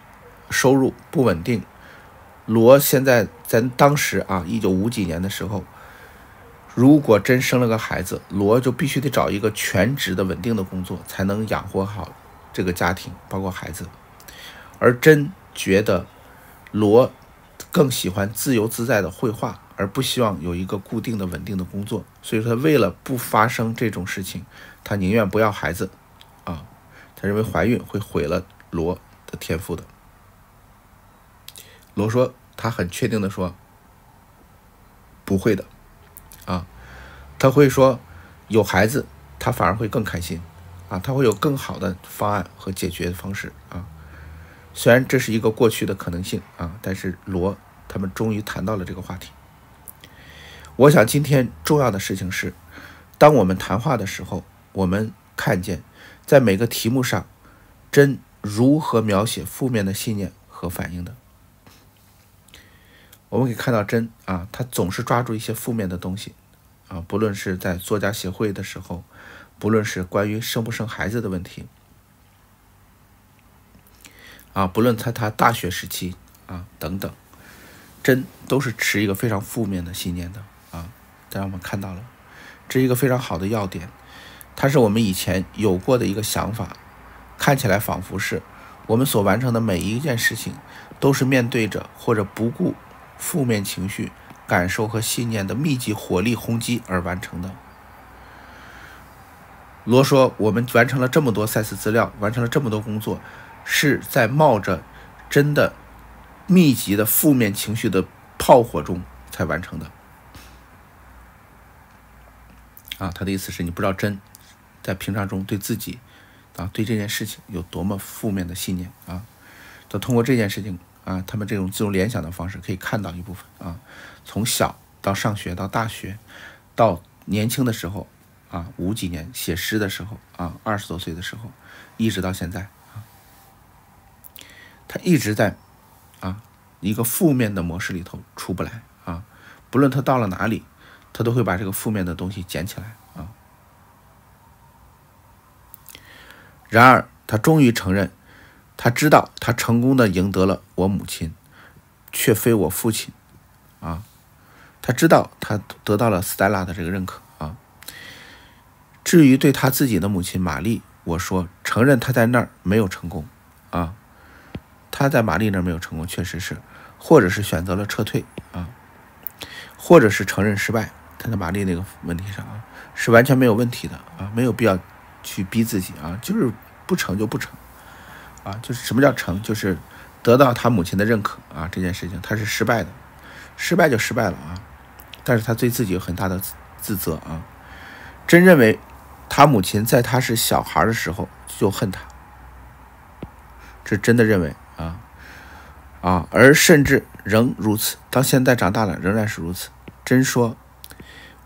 收入不稳定，罗现在在当时啊，一九五几年的时候，如果真生了个孩子，罗就必须得找一个全职的稳定的工作，才能养活好这个家庭，包括孩子，而真觉得。罗更喜欢自由自在的绘画，而不希望有一个固定的、稳定的工作。所以说，为了不发生这种事情，他宁愿不要孩子。认为怀孕会毁了罗的天赋的。罗说，他很确定的说，不会的。啊，他会说，有孩子，他反而会更开心。啊，他会有更好的方案和解决方式。啊。虽然这是一个过去的可能性啊，但是罗他们终于谈到了这个话题。我想今天重要的事情是，当我们谈话的时候，我们看见在每个题目上，真如何描写负面的信念和反应的。我们可以看到真啊，他总是抓住一些负面的东西啊，不论是在作家协会的时候，不论是关于生不生孩子的问题。啊，不论在他大学时期啊等等，真都是持一个非常负面的信念的啊。但我们看到了，这是一个非常好的要点，它是我们以前有过的一个想法，看起来仿佛是我们所完成的每一件事情，都是面对着或者不顾负面情绪、感受和信念的密集火力轰击而完成的。罗说，我们完成了这么多赛事资料，完成了这么多工作。是在冒着真的密集的负面情绪的炮火中才完成的啊！他的意思是你不知道真在平常中对自己啊对这件事情有多么负面的信念啊！就通过这件事情啊，他们这种自由联想的方式可以看到一部分啊，从小到上学到大学，到年轻的时候啊五几年写诗的时候啊二十多岁的时候，一直到现在啊。他一直在，啊，一个负面的模式里头出不来啊。不论他到了哪里，他都会把这个负面的东西捡起来啊。然而，他终于承认，他知道他成功的赢得了我母亲，却非我父亲啊。他知道他得到了斯黛拉的这个认可啊。至于对他自己的母亲玛丽我说承认他在那儿没有成功啊，他在玛丽那儿没有成功，确实是，或者是选择了撤退啊，或者是承认失败。他在玛丽那个问题上啊，是完全没有问题的啊，没有必要去逼自己啊，就是不成就不成啊，就是什么叫成，就是得到他母亲的认可啊，这件事情他是失败的，失败就失败了啊，但是他对自己有很大的自责啊，真认为。他母亲在他是小孩的时候就恨他，这真的认为啊啊，而甚至仍如此，到现在长大了仍然是如此。真说，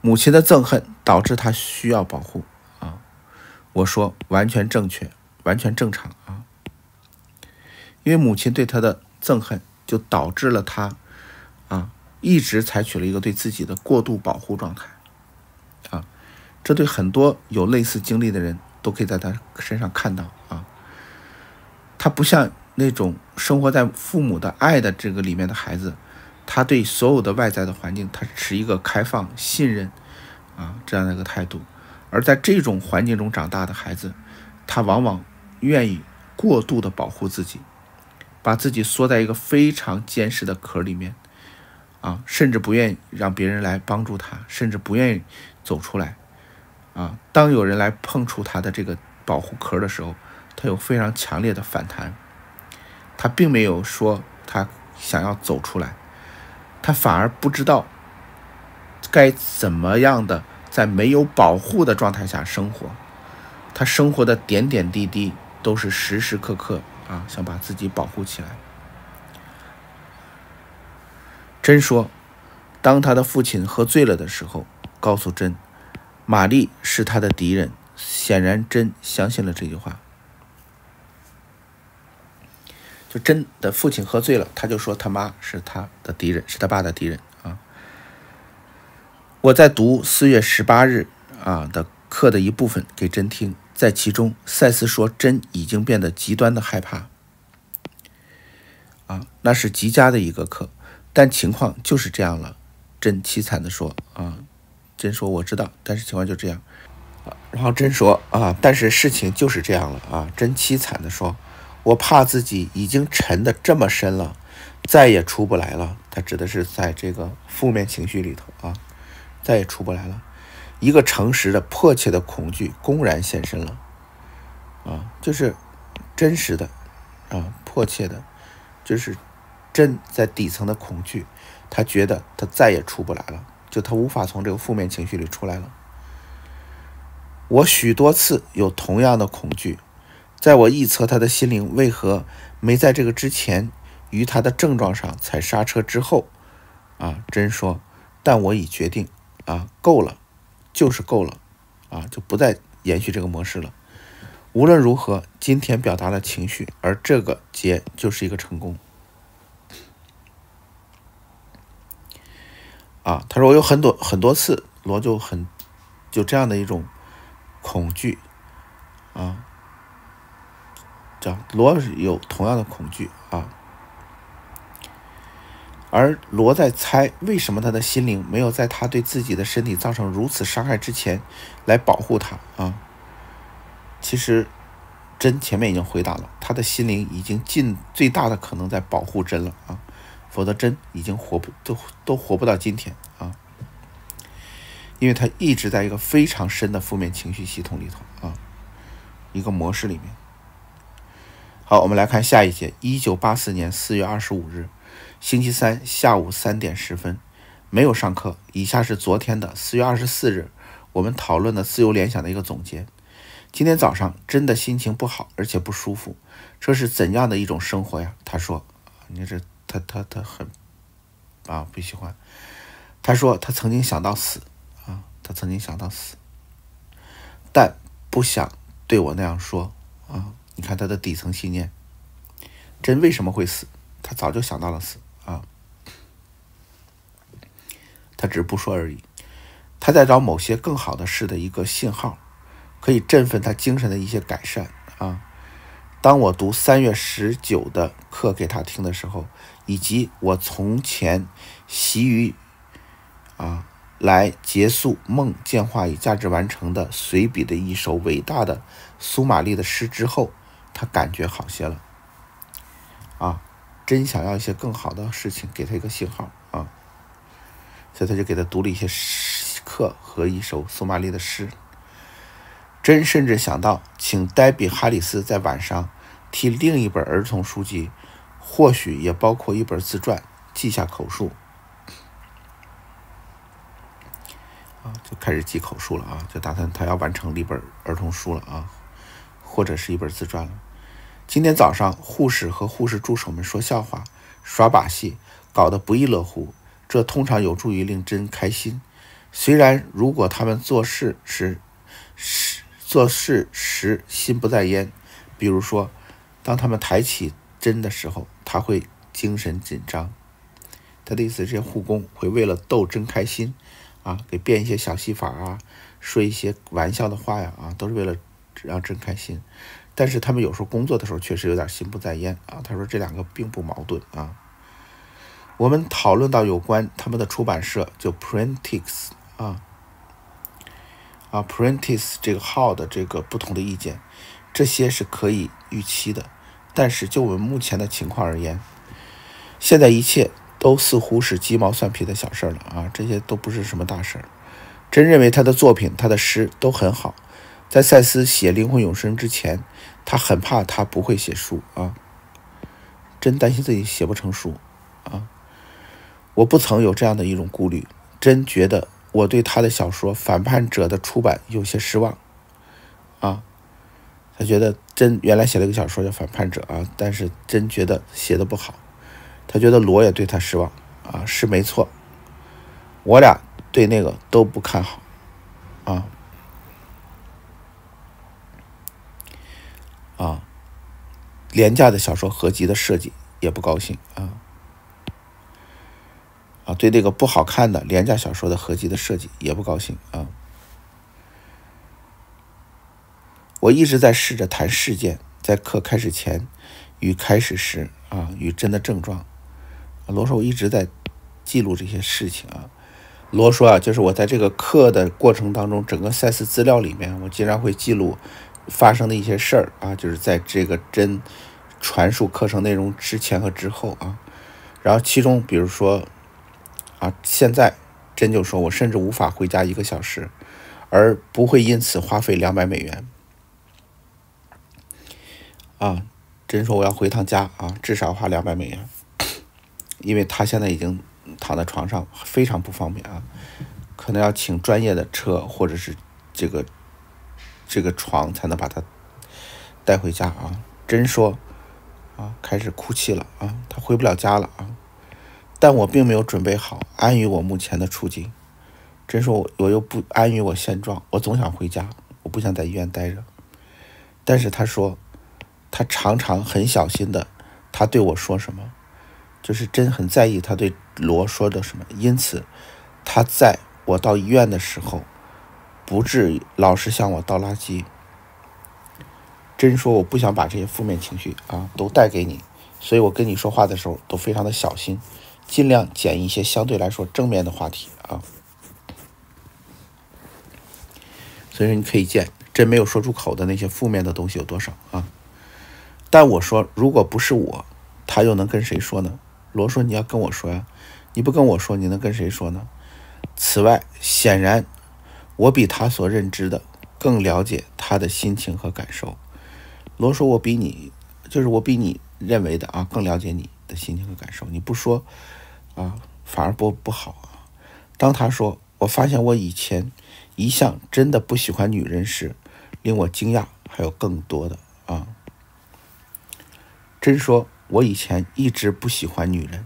母亲的憎恨导致他需要保护。我说完全正确，完全正常啊。因为母亲对他的憎恨，就导致了他啊一直采取了一个对自己的过度保护状态啊。这对很多有类似经历的人都可以在他身上看到啊。他不像那种生活在父母的爱的这个里面的孩子，他对所有的外在的环境，他持一个开放、信任啊这样的一个态度。而在这种环境中长大的孩子，他往往愿意过度的保护自己，把自己缩在一个非常坚实的壳里面啊，甚至不愿意让别人来帮助他，甚至不愿意走出来。啊，当有人来碰触他的这个保护壳的时候，他有非常强烈的反弹。他并没有说他想要走出来，他反而不知道该怎么样的在没有保护的状态下生活。他生活的点点滴滴都是时时刻刻啊，想把自己保护起来。真说，当他的父亲喝醉了的时候，告诉真。玛丽是他的敌人，显然真相信了这句话。就真的父亲喝醉了，他就说他妈是他的敌人，是他爸的敌人。我在读四月十八日啊的课的一部分给真听，在其中，赛斯说真已经变得极端的害怕啊，那是极佳的一个课，但情况就是这样了。真凄惨的说啊。真说我知道，但是情况就这样，然后真说啊，但是事情就是这样了啊，真凄惨的说，我怕自己已经沉得这么深了，再也出不来了。他指的是在这个负面情绪里头啊，再也出不来了。一个诚实的、迫切的恐惧公然现身了，啊，就是真实的，啊，迫切的，就是真在底层的恐惧，他觉得他再也出不来了。就他无法从这个负面情绪里出来了。我许多次有同样的恐惧，在我臆测他的心灵为何没在这个之前于他的症状上踩刹车之后，啊，真说，但我已决定，啊，够了，就是够了，啊，就不再延续这个模式了。无论如何，今天表达了情绪，而这个节就是一个成功。啊，他说我有很多很多次，罗就很就这样的一种恐惧啊，这样罗有同样的恐惧啊，而罗在猜为什么他的心灵没有在他对自己的身体造成如此伤害之前来保护他啊？其实真前面已经回答了，他的心灵已经尽最大的可能在保护真了啊。否则，真已经活不都都活不到今天啊！因为他一直在一个非常深的负面情绪系统里头啊，一个模式里面。好，我们来看下一节。一九八四年四月二十五日，星期三下午三点十分，没有上课。以下是昨天的四月二十四日我们讨论的自由联想的一个总结。今天早上真的心情不好，而且不舒服。这是怎样的一种生活呀？他说：“你这。”他他他很啊不喜欢。他说他曾经想到死啊，他曾经想到死，但不想对我那样说啊。你看他的底层信念，真为什么会死？他早就想到了死啊，他只是不说而已。他在找某些更好的事的一个信号，可以振奋他精神的一些改善啊。当我读三月十九的课给他听的时候，以及我从前习于啊来结束梦见化与价值完成的随笔的一首伟大的苏玛丽的诗之后，他感觉好些了。啊，真想要一些更好的事情，给他一个信号，所以他就给他读了一些诗课和一首苏玛丽的诗。真甚至想到，请黛比·哈里斯在晚上替另一本儿童书籍，或许也包括一本自传，记下口述。啊，就开始记口述了啊，就打算他要完成一本儿童书了啊，或者是一本自传了。今天早上，护士和护士助手们说笑话、耍把戏，搞得不亦乐乎。这通常有助于令真开心。虽然如果他们做事时是。做事时心不在焉，比如说，当他们抬起针的时候，他会精神紧张。他的意思，这些护工会为了逗针开心，啊，给变一些小戏法啊，说一些玩笑的话呀，啊，都是为了让针开心。但是他们有时候工作的时候确实有点心不在焉啊。他说这两个并不矛盾啊。我们讨论到有关他们的出版社，就 Printix 啊。啊，Prentice 这个号的这个不同的意见，这些是可以预期的。但是就我们目前的情况而言，现在一切都似乎是鸡毛蒜皮的小事了啊，这些都不是什么大事儿。真认为他的作品、他的诗都很好。在赛斯写《灵魂永生》之前，他很怕他不会写书啊，真担心自己写不成书啊。我不曾有这样的一种顾虑，真觉得。我对他的小说《反叛者》的出版有些失望，啊，他觉得真原来写了一个小说叫《反叛者》啊，但是真觉得写的不好，他觉得罗也对他失望，啊，是没错，我俩对那个都不看好，啊，啊，廉价的小说合集的设计也不高兴啊。啊，对那个不好看的廉价小说的合集的设计也不高兴啊！我一直在试着谈事件，在课开始前与开始时啊，与真的症状。罗说，我一直在记录这些事情啊。罗说啊，就是我在这个课的过程当中，整个赛事资料里面，我经常会记录发生的一些事儿啊，就是在这个真传述课程内容之前和之后啊。然后其中，比如说。啊，现在真就说，我甚至无法回家一个小时，而不会因此花费两百美元。啊，真说我要回趟家啊，至少花两百美元，因为他现在已经躺在床上，非常不方便啊，可能要请专业的车或者是这个这个床才能把他带回家啊。真说啊，开始哭泣了啊，他回不了家了啊。但我并没有准备好安于我目前的处境，真说，我我又不安于我现状，我总想回家，我不想在医院待着。但是他说，他常常很小心的，他对我说什么，就是真很在意他对罗说的什么，因此他在我到医院的时候，不至于老是向我倒垃圾。真说，我不想把这些负面情绪啊都带给你，所以我跟你说话的时候都非常的小心。尽量捡一些相对来说正面的话题啊，所以说你可以见真没有说出口的那些负面的东西有多少啊。但我说，如果不是我，他又能跟谁说呢？罗说你要跟我说呀，你不跟我说，你能跟谁说呢？此外，显然我比他所认知的更了解他的心情和感受。罗说，我比你，就是我比你认为的啊，更了解你的心情和感受。你不说。啊，反而不不好啊。当他说“我发现我以前一向真的不喜欢女人”时，令我惊讶。还有更多的啊，真说“我以前一直不喜欢女人”。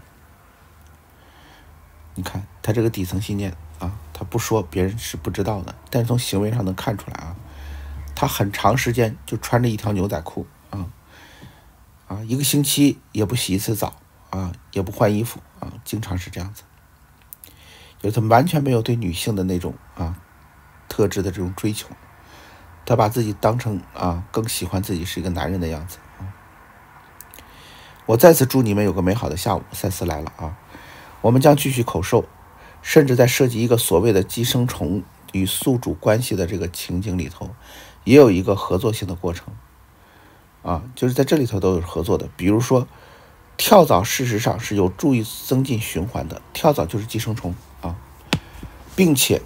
你看他这个底层信念啊，他不说别人是不知道的，但是从行为上能看出来啊。他很长时间就穿着一条牛仔裤啊啊，一个星期也不洗一次澡啊，也不换衣服。经常是这样子，就是他完全没有对女性的那种啊特质的这种追求，他把自己当成啊更喜欢自己是一个男人的样子啊。我再次祝你们有个美好的下午。赛斯来了啊，我们将继续口授甚至在设计一个所谓的寄生虫与宿主关系的这个情景里头，也有一个合作性的过程。啊，就是在这里头都有合作的。比如说，跳蚤事实上是有助于增进循环的，跳蚤就是寄生虫啊，并且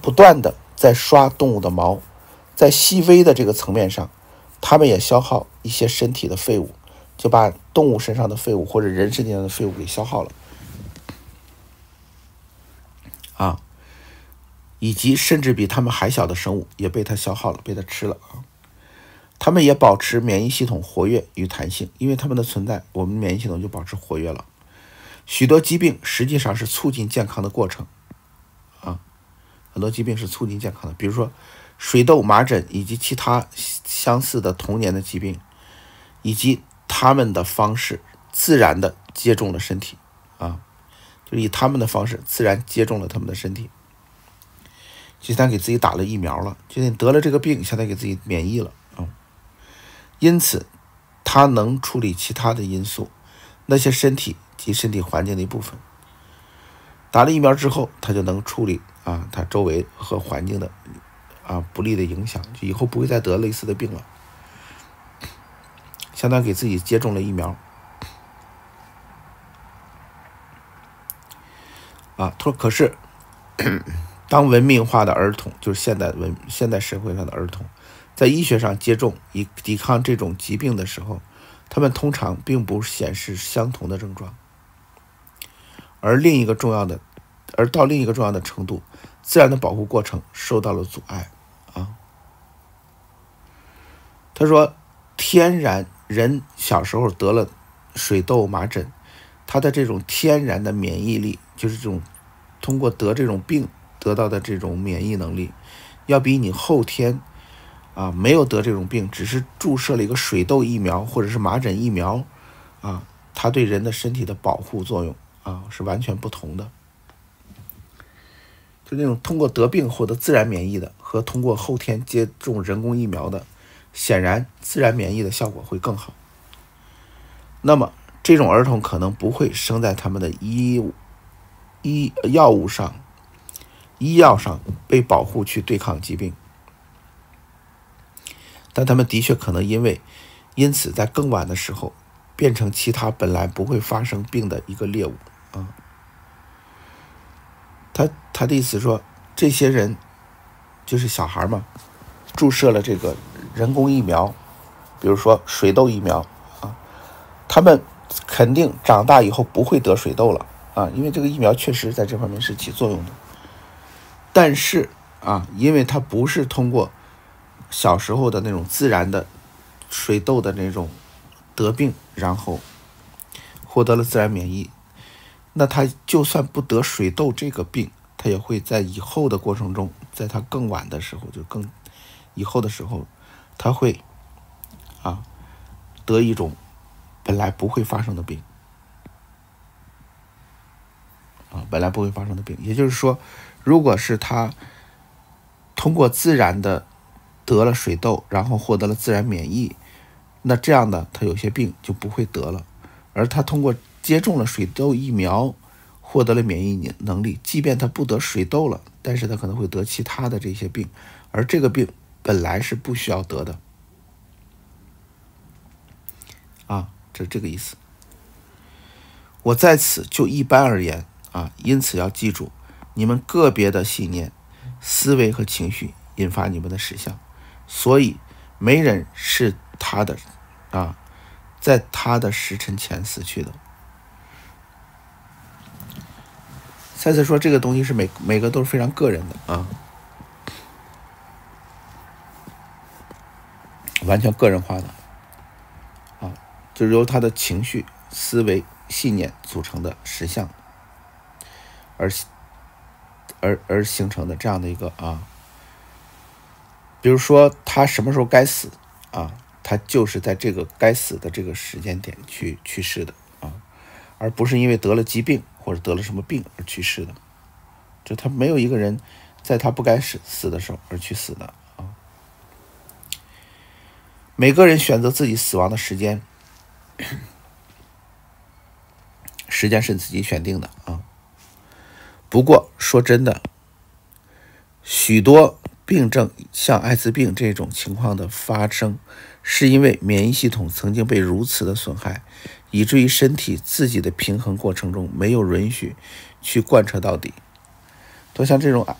不断的在刷动物的毛，在细微的这个层面上，它们也消耗一些身体的废物，就把动物身上的废物或者人身上的废物给消耗了。啊，以及甚至比它们还小的生物也被它消耗了，被它吃了啊。他们也保持免疫系统活跃与弹性，因为他们的存在，我们免疫系统就保持活跃了。许多疾病实际上是促进健康的过程，啊，很多疾病是促进健康的，比如说水痘、麻疹以及其他相似的童年的疾病，以及他们的方式自然的接种了身体，啊，就是以他们的方式自然接种了他们的身体，就像给自己打了疫苗了，就你得了这个病，相当于给自己免疫了。因此，它能处理其他的因素，那些身体及身体环境的一部分。打了疫苗之后，它就能处理啊，它周围和环境的啊不利的影响，就以后不会再得类似的病了。相当于给自己接种了疫苗。啊，他说：“可是，当文明化的儿童，就是现代文现代社会上的儿童。”在医学上接种以抵抗这种疾病的时候，他们通常并不显示相同的症状。而另一个重要的，而到另一个重要的程度，自然的保护过程受到了阻碍。啊，他说，天然人小时候得了水痘、麻疹，他的这种天然的免疫力，就是这种通过得这种病得到的这种免疫能力，要比你后天。啊，没有得这种病，只是注射了一个水痘疫苗或者是麻疹疫苗，啊，它对人的身体的保护作用啊是完全不同的。就那种通过得病获得自然免疫的和通过后天接种人工疫苗的，显然自然免疫的效果会更好。那么这种儿童可能不会生在他们的医医药物上、医药上被保护去对抗疾病。但他们的确可能因为，因此在更晚的时候，变成其他本来不会发生病的一个猎物啊。他他的意思说，这些人就是小孩嘛，注射了这个人工疫苗，比如说水痘疫苗啊，他们肯定长大以后不会得水痘了啊，因为这个疫苗确实在这方面是起作用的。但是啊，因为它不是通过。小时候的那种自然的水痘的那种得病，然后获得了自然免疫，那他就算不得水痘这个病，他也会在以后的过程中，在他更晚的时候，就更以后的时候，他会啊得一种本来不会发生的病啊，本来不会发生的病。也就是说，如果是他通过自然的得了水痘，然后获得了自然免疫，那这样的他有些病就不会得了。而他通过接种了水痘疫苗，获得了免疫能力，即便他不得水痘了，但是他可能会得其他的这些病，而这个病本来是不需要得的。啊，这是这个意思。我在此就一般而言啊，因此要记住，你们个别的信念、思维和情绪引发你们的实相。所以，没人是他的，啊，在他的时辰前死去的。赛斯说，这个东西是每每个都是非常个人的啊，完全个人化的，啊，就是由他的情绪、思维、信念组成的实相，而而而形成的这样的一个啊。比如说，他什么时候该死啊？他就是在这个该死的这个时间点去去世的啊，而不是因为得了疾病或者得了什么病而去世的。就他没有一个人在他不该死死的时候而去死的啊。每个人选择自己死亡的时间，时间是自己选定的啊。不过说真的，许多病症像艾滋病这种情况的发生，是因为免疫系统曾经被如此的损害，以至于身体自己的平衡过程中没有允许去贯彻到底。都像这种艾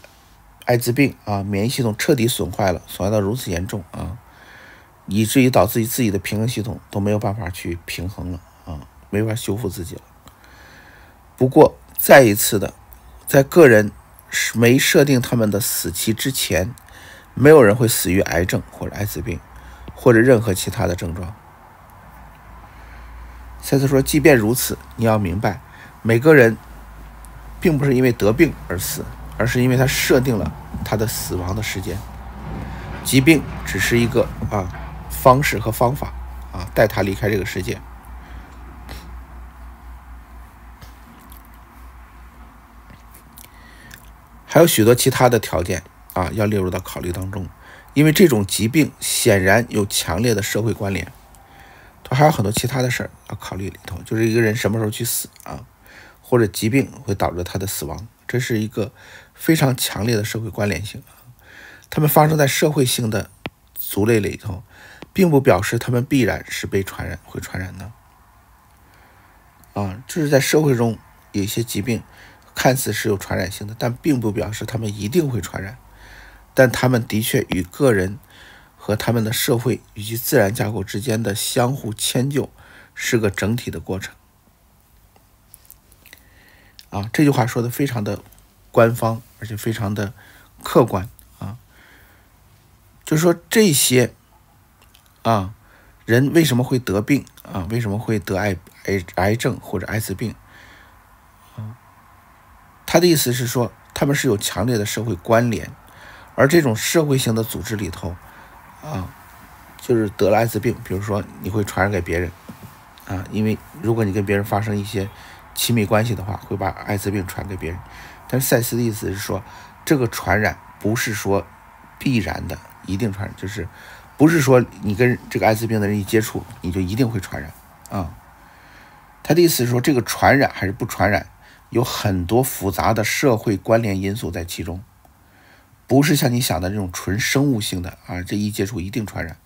艾滋病啊，免疫系统彻底损坏了，损坏到如此严重啊，以至于导致于自己的平衡系统都没有办法去平衡了啊，没法修复自己了。不过再一次的。在个人没设定他们的死期之前，没有人会死于癌症或者艾滋病，或者任何其他的症状。赛斯说：“即便如此，你要明白，每个人并不是因为得病而死，而是因为他设定了他的死亡的时间。疾病只是一个啊方式和方法啊，带他离开这个世界。”还有许多其他的条件啊，要列入到考虑当中，因为这种疾病显然有强烈的社会关联。它还有很多其他的事儿要考虑里头，就是一个人什么时候去死啊，或者疾病会导致他的死亡，这是一个非常强烈的社会关联性啊。他们发生在社会性的族类里头，并不表示他们必然是被传染、会传染的啊。这是在社会中有一些疾病。看似是有传染性的，但并不表示他们一定会传染。但他们的确与个人和他们的社会以及自然架构之间的相互迁就是个整体的过程。啊，这句话说的非常的官方，而且非常的客观啊。就是说这些啊人为什么会得病啊？为什么会得癌癌癌症或者艾滋病？他的意思是说，他们是有强烈的社会关联，而这种社会性的组织里头，啊，就是得了艾滋病，比如说你会传染给别人，啊，因为如果你跟别人发生一些亲密关系的话，会把艾滋病传给别人。但是赛斯的意思是说，这个传染不是说必然的，一定传染，就是不是说你跟这个艾滋病的人一接触，你就一定会传染啊。他的意思是说，这个传染还是不传染？有很多复杂的社会关联因素在其中，不是像你想的那种纯生物性的啊，这一接触一定传染，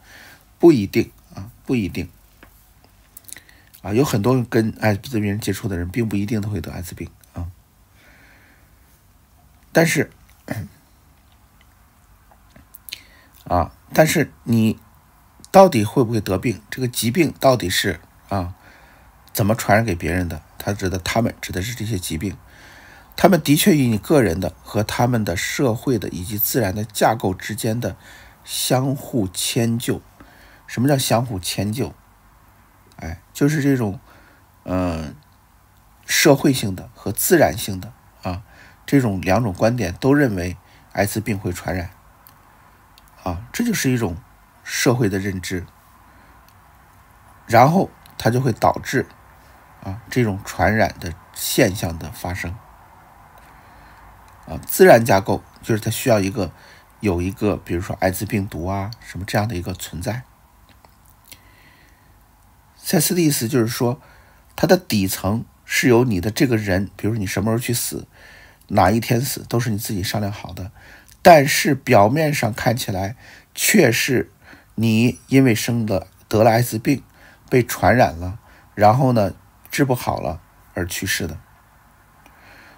不一定啊，不一定啊，有很多跟艾滋病人接触的人，并不一定都会得艾滋病啊。但是 啊，但是你到底会不会得病？这个疾病到底是啊，怎么传染给别人的？他指的他们指的是这些疾病，他们的确与你个人的和他们的社会的以及自然的架构之间的相互迁就。什么叫相互迁就？哎，就是这种，嗯，社会性的和自然性的啊，这种两种观点都认为艾滋病会传染，啊，这就是一种社会的认知，然后它就会导致。啊，这种传染的现象的发生，啊，自然架构就是它需要一个有一个，比如说艾滋病毒啊什么这样的一个存在。赛斯的意思就是说，它的底层是由你的这个人，比如你什么时候去死，哪一天死，都是你自己商量好的，但是表面上看起来却是你因为生了得了艾滋病，被传染了，然后呢？治不好了而去世的，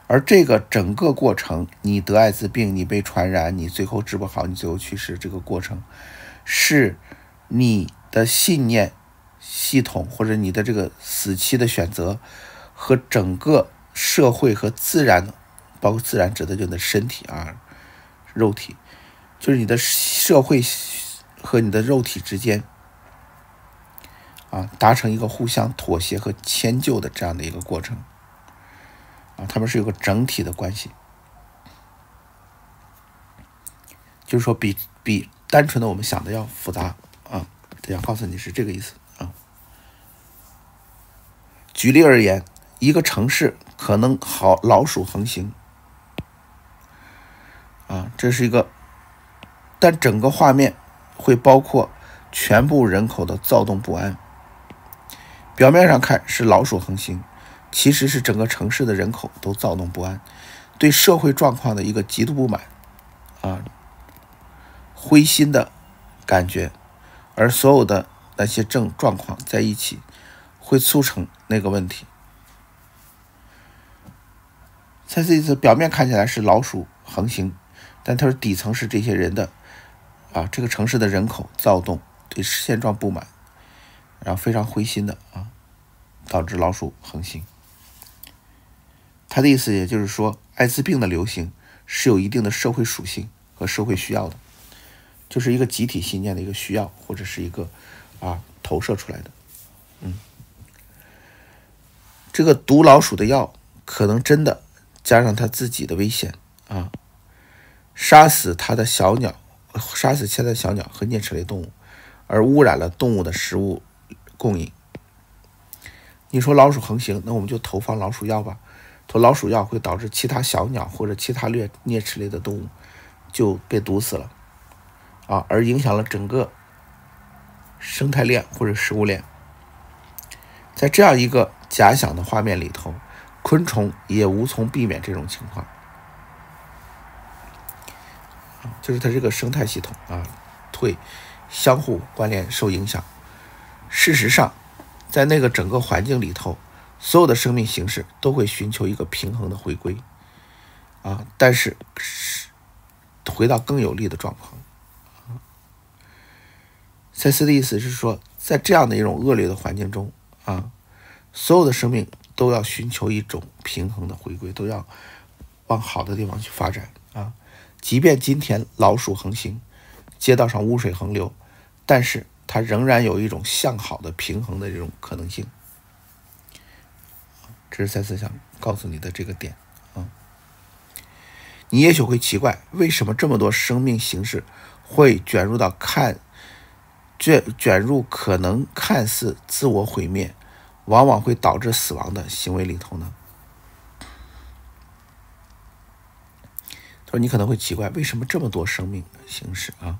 而这个整个过程，你得艾滋病，你被传染，你最后治不好，你最后去世，这个过程是你的信念系统或者你的这个死期的选择和整个社会和自然，包括自然指的就你的身体啊，肉体，就是你的社会和你的肉体之间。啊，达成一个互相妥协和迁就的这样的一个过程，啊，他们是有个整体的关系，就是说比比单纯的我们想的要复杂啊。他想告诉你是这个意思啊。举例而言，一个城市可能好老鼠横行，啊，这是一个，但整个画面会包括全部人口的躁动不安。表面上看是老鼠横行，其实是整个城市的人口都躁动不安。对社会状况的一个极度不满，啊，灰心的感觉，而所有的那些症状况在一起，会促成那个问题。在这次表面看起来是老鼠横行，但它说底层是这些人的，啊，这个城市的人口躁动，对现状不满，然后非常灰心的啊，导致老鼠横行。他的意思也就是说，艾滋病的流行是有一定的社会属性和社会需要的，就是一个集体信念的一个需要，或者是一个啊投射出来的。嗯，这个毒老鼠的药可能真的加上他自己的危险啊，杀死他的小鸟，杀死其他的小鸟和啮齿类动物，而污染了动物的食物供应。你说老鼠横行，那我们就投放老鼠药吧。投老鼠药会导致其他小鸟或者其他啮啮齿类的动物就被毒死了，啊，而影响了整个生态链或者食物链。在这样一个假想的画面里头，昆虫也无从避免这种情况，就是它这个生态系统啊会相互关联受影响。事实上，在那个整个环境里头。所有的生命形式都会寻求一个平衡的回归，啊，但是是回到更有利的状况。赛斯的意思是说，在这样的一种恶劣的环境中，啊，所有的生命都要寻求一种平衡的回归，都要往好的地方去发展啊。即便今天老鼠横行，街道上污水横流，但是它仍然有一种向好的平衡的这种可能性。这是赛斯想告诉你的这个点啊，你也许会奇怪，为什么这么多生命形式会卷入到看卷卷入可能看似自我毁灭，往往会导致死亡的行为里头呢？他说你可能会奇怪，为什么这么多生命形式啊，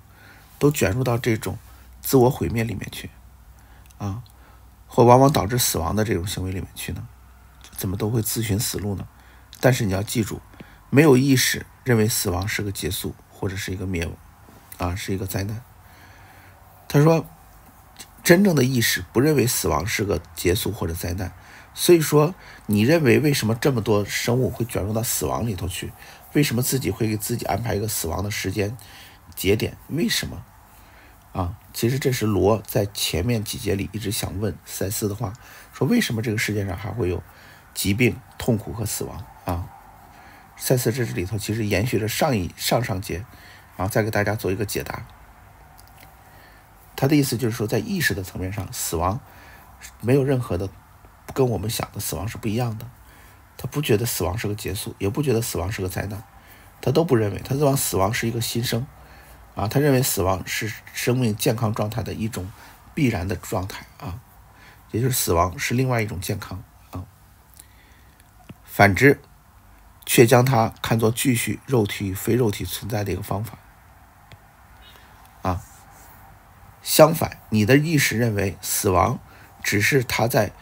都卷入到这种自我毁灭里面去啊，或往往导致死亡的这种行为里面去呢？怎么都会自寻死路呢？但是你要记住，没有意识认为死亡是个结束或者是一个灭亡，啊，是一个灾难。他说，真正的意识不认为死亡是个结束或者灾难。所以说，你认为为什么这么多生物会卷入到死亡里头去？为什么自己会给自己安排一个死亡的时间节点？为什么？啊，其实这是罗在前面几节里一直想问赛斯的话，说为什么这个世界上还会有？疾病、痛苦和死亡啊，赛斯这里头其实延续着上一上上节，然啊，再给大家做一个解答。他的意思就是说，在意识的层面上，死亡没有任何的跟我们想的死亡是不一样的。他不觉得死亡是个结束，也不觉得死亡是个灾难，他都不认为。他认为死亡是一个新生，啊，他认为死亡是生命健康状态的一种必然的状态啊，也就是死亡是另外一种健康啊。反之，却将它看作继续肉体与非肉体存在的一个方法。啊，相反，你的意识认为死亡只是他在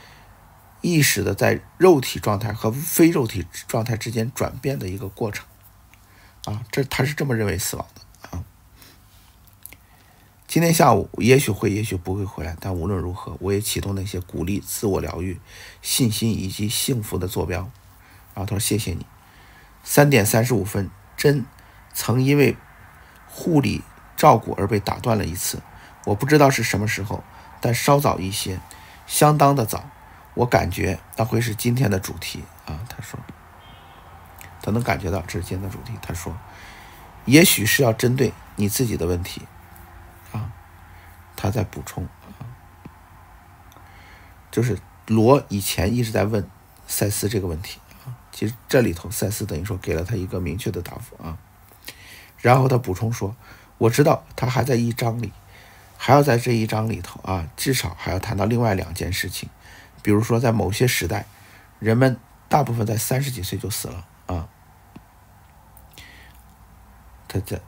意识的在肉体状态和非肉体状态之间转变的一个过程。啊，这他是这么认为死亡的。今天下午也许会，也许不会回来，但无论如何，我也启动那些鼓励自我疗愈、信心以及幸福的坐标。啊，他说：“谢谢你。”三点三十五分，针曾因为护理照顾而被打断了一次。我不知道是什么时候，但稍早一些，相当的早。我感觉那会是今天的主题啊。他说：“他能感觉到这是今天的主题。”他说：“也许是要针对你自己的问题。”他在补充，就是罗以前一直在问赛斯这个问题。其实这里头，赛斯等于说给了他一个明确的答复啊。然后他补充说：“我知道他还在一章里，还要在这一章里头啊，至少还要谈到另外两件事情，比如说在某些时代，人们大部分在三十几岁就死了啊。他在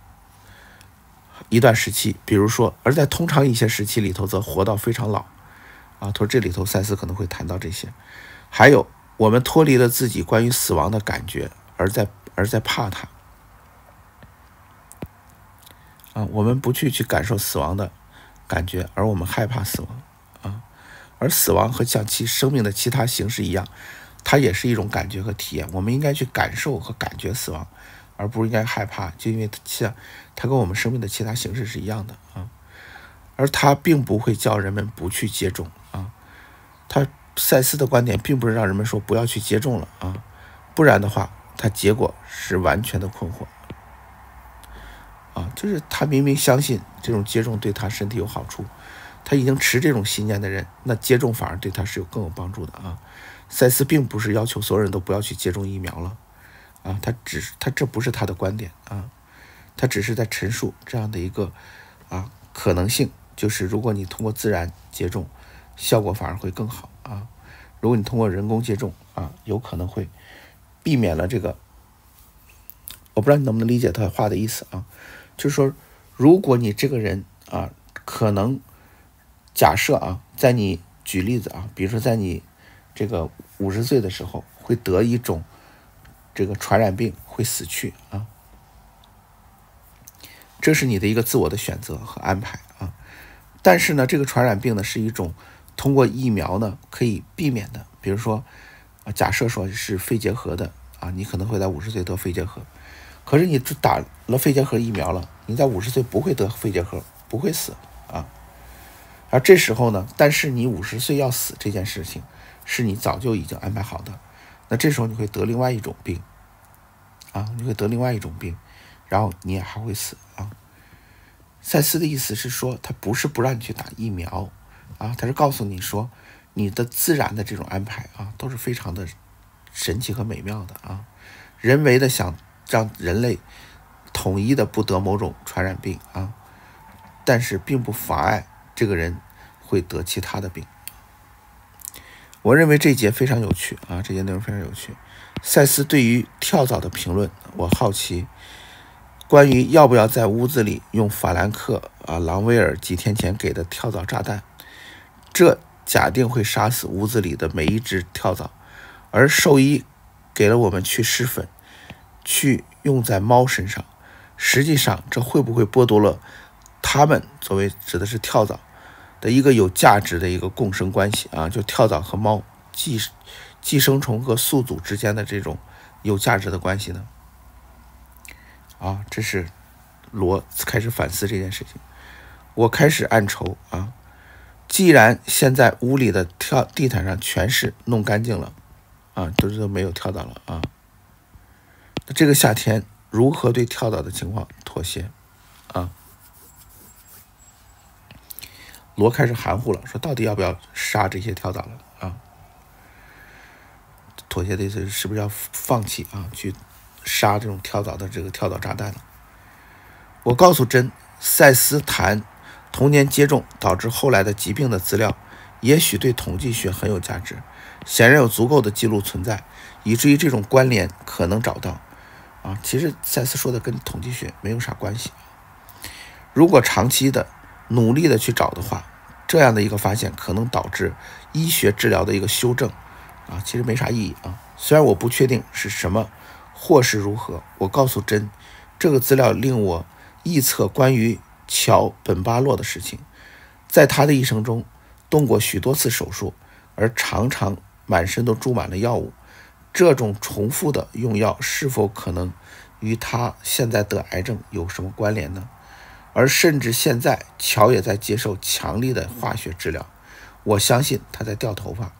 一段时期，比如说，而在通常一些时期里头，则活到非常老啊。他说这里头赛斯可能会谈到这些，还有。”我们脱离了自己关于死亡的感觉，而在而在怕它。啊，我们不去去感受死亡的感觉，而我们害怕死亡。啊，而死亡和像其生命的其他形式一样，它也是一种感觉和体验。我们应该去感受和感觉死亡，而不是应该害怕，就因为像它跟我们生命的其他形式是一样的啊。而它并不会叫人们不去接种啊。他赛斯的观点并不是让人们说不要去接种了啊，不然的话，他结果是完全的困惑。啊，就是他明明相信这种接种对他身体有好处，他已经持这种信念的人，那接种反而对他是有更有帮助的啊。赛斯并不是要求所有人都不要去接种疫苗了，啊，他只是他这不是他的观点啊，他只是在陈述这样的一个啊可能性，就是如果你通过自然接种，效果反而会更好啊。如果你通过人工接种啊，有可能会避免了这个，我不知道你能不能理解他话的意思啊。就是说，如果你这个人啊，可能假设啊，在你举例子啊，比如说在你这个五十岁的时候会得一种这个传染病，会死去啊，这是你的一个自我的选择和安排啊。但是呢，这个传染病呢是一种通过疫苗呢可以避免的，比如说啊，假设说是肺结核的啊，你可能会在五十岁得肺结核。可是你打了肺结核疫苗了，你在五十岁不会得肺结核，不会死啊。而这时候呢，但是你五十岁要死这件事情，是你早就已经安排好的。那这时候你会得另外一种病啊，你会得另外一种病，然后你也还会死。赛斯的意思是说，他不是不让你去打疫苗啊，他是告诉你说，你的自然的这种安排啊，都是非常的神奇和美妙的啊，人为的想。让人类统一的不得某种传染病啊，但是并不妨碍这个人会得其他的病。我认为这节非常有趣啊，这节内容非常有趣。赛斯对于跳蚤的评论，我好奇，关于要不要在屋子里用法兰克啊朗威尔几天前给的跳蚤炸弹，这假定会杀死屋子里的每一只跳蚤，而兽医给了我们去湿粉。去用在猫身上，实际上这会不会剥夺了它们作为指的是跳蚤的一个有价值的一个共生关系啊？就跳蚤和猫寄寄生虫和宿主之间的这种有价值的关系呢？啊，这是罗开始反思这件事情。我开始暗愁啊，既然现在屋里的跳地毯上全是弄干净了啊，都是没有跳蚤了啊。这个夏天如何对跳蚤的情况妥协？啊，罗开始含糊了，说到底要不要杀这些跳蚤了？啊，妥协的意思是不是要放弃啊？去杀这种跳蚤的这个跳蚤炸弹了？我告诉真，塞斯谈童年接种导致后来的疾病的资料，也许对统计学很有价值。显然有足够的记录存在，以至于这种关联可能找到。啊，其实赛斯说的跟统计学没有啥关系。如果长期的努力的去找的话，这样的一个发现可能导致医学治疗的一个修正。啊，其实没啥意义啊。虽然我不确定是什么或是如何，我告诉真，这个资料令我臆测关于乔本巴洛的事情。在他的一生中，动过许多次手术，而常常满身都注满了药物。这种重复的用药是否可能与他现在得癌症有什么关联呢？而甚至现在，乔也在接受强力的化学治疗。我相信他在掉头发。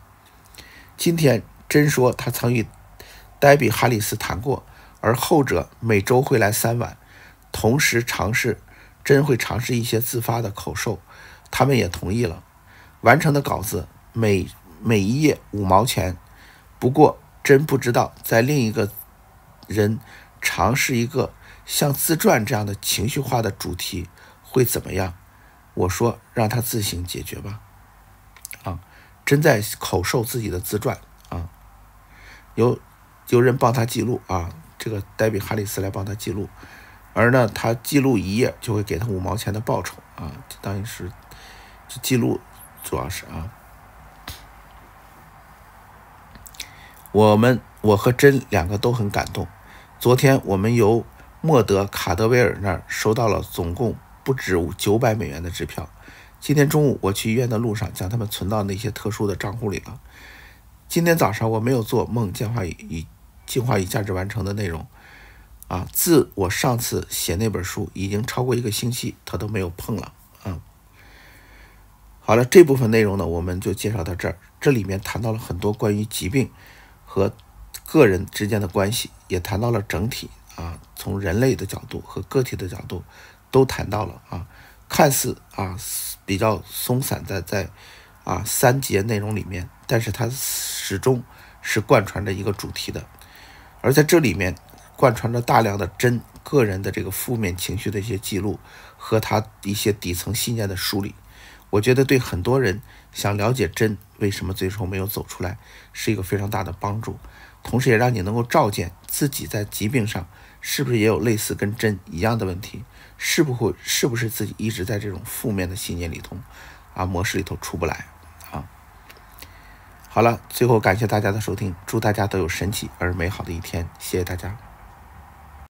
今天真说他曾与黛比·哈里斯谈过，而后者每周会来三晚，同时尝试真会尝试一些自发的口授。他们也同意了。完成的稿子每每一页五毛钱。不过。真不知道，在另一个人尝试一个像自传这样的情绪化的主题会怎么样？我说让他自行解决吧。啊，真在口授自己的自传啊，有有人帮他记录啊，这个黛比·哈里斯来帮他记录，而呢，他记录一页就会给他五毛钱的报酬啊，就当于是记录，主要是啊。我们我和珍两个都很感动，昨天我们由莫德卡德威尔那儿收到了总共不止九百美元的支票。今天中午我去医院的路上，将他们存到那些特殊的账户里了。今天早上我没有做梦进化与进化与价值完成的内容。啊，自我上次写那本书已经超过一个星期，他都没有碰了。啊，好了，这部分内容呢，我们就介绍到这儿。这里面谈到了很多关于疾病和个人之间的关系，也谈到了整体啊，从人类的角度和个体的角度都谈到了啊。看似啊比较松散在在啊三节内容里面，但是它始终是贯穿着一个主题的，而在这里面。贯穿着大量的真个人的这个负面情绪的一些记录和他一些底层信念的梳理，我觉得对很多人想了解真为什么最终没有走出来是一个非常大的帮助，同时也让你能够照见自己在疾病上是不是也有类似跟真一样的问题，是不会是不是自己一直在这种负面的信念里头啊模式里头出不来。好了，最后感谢大家的收听，祝大家都有神奇而美好的一天，谢谢大家。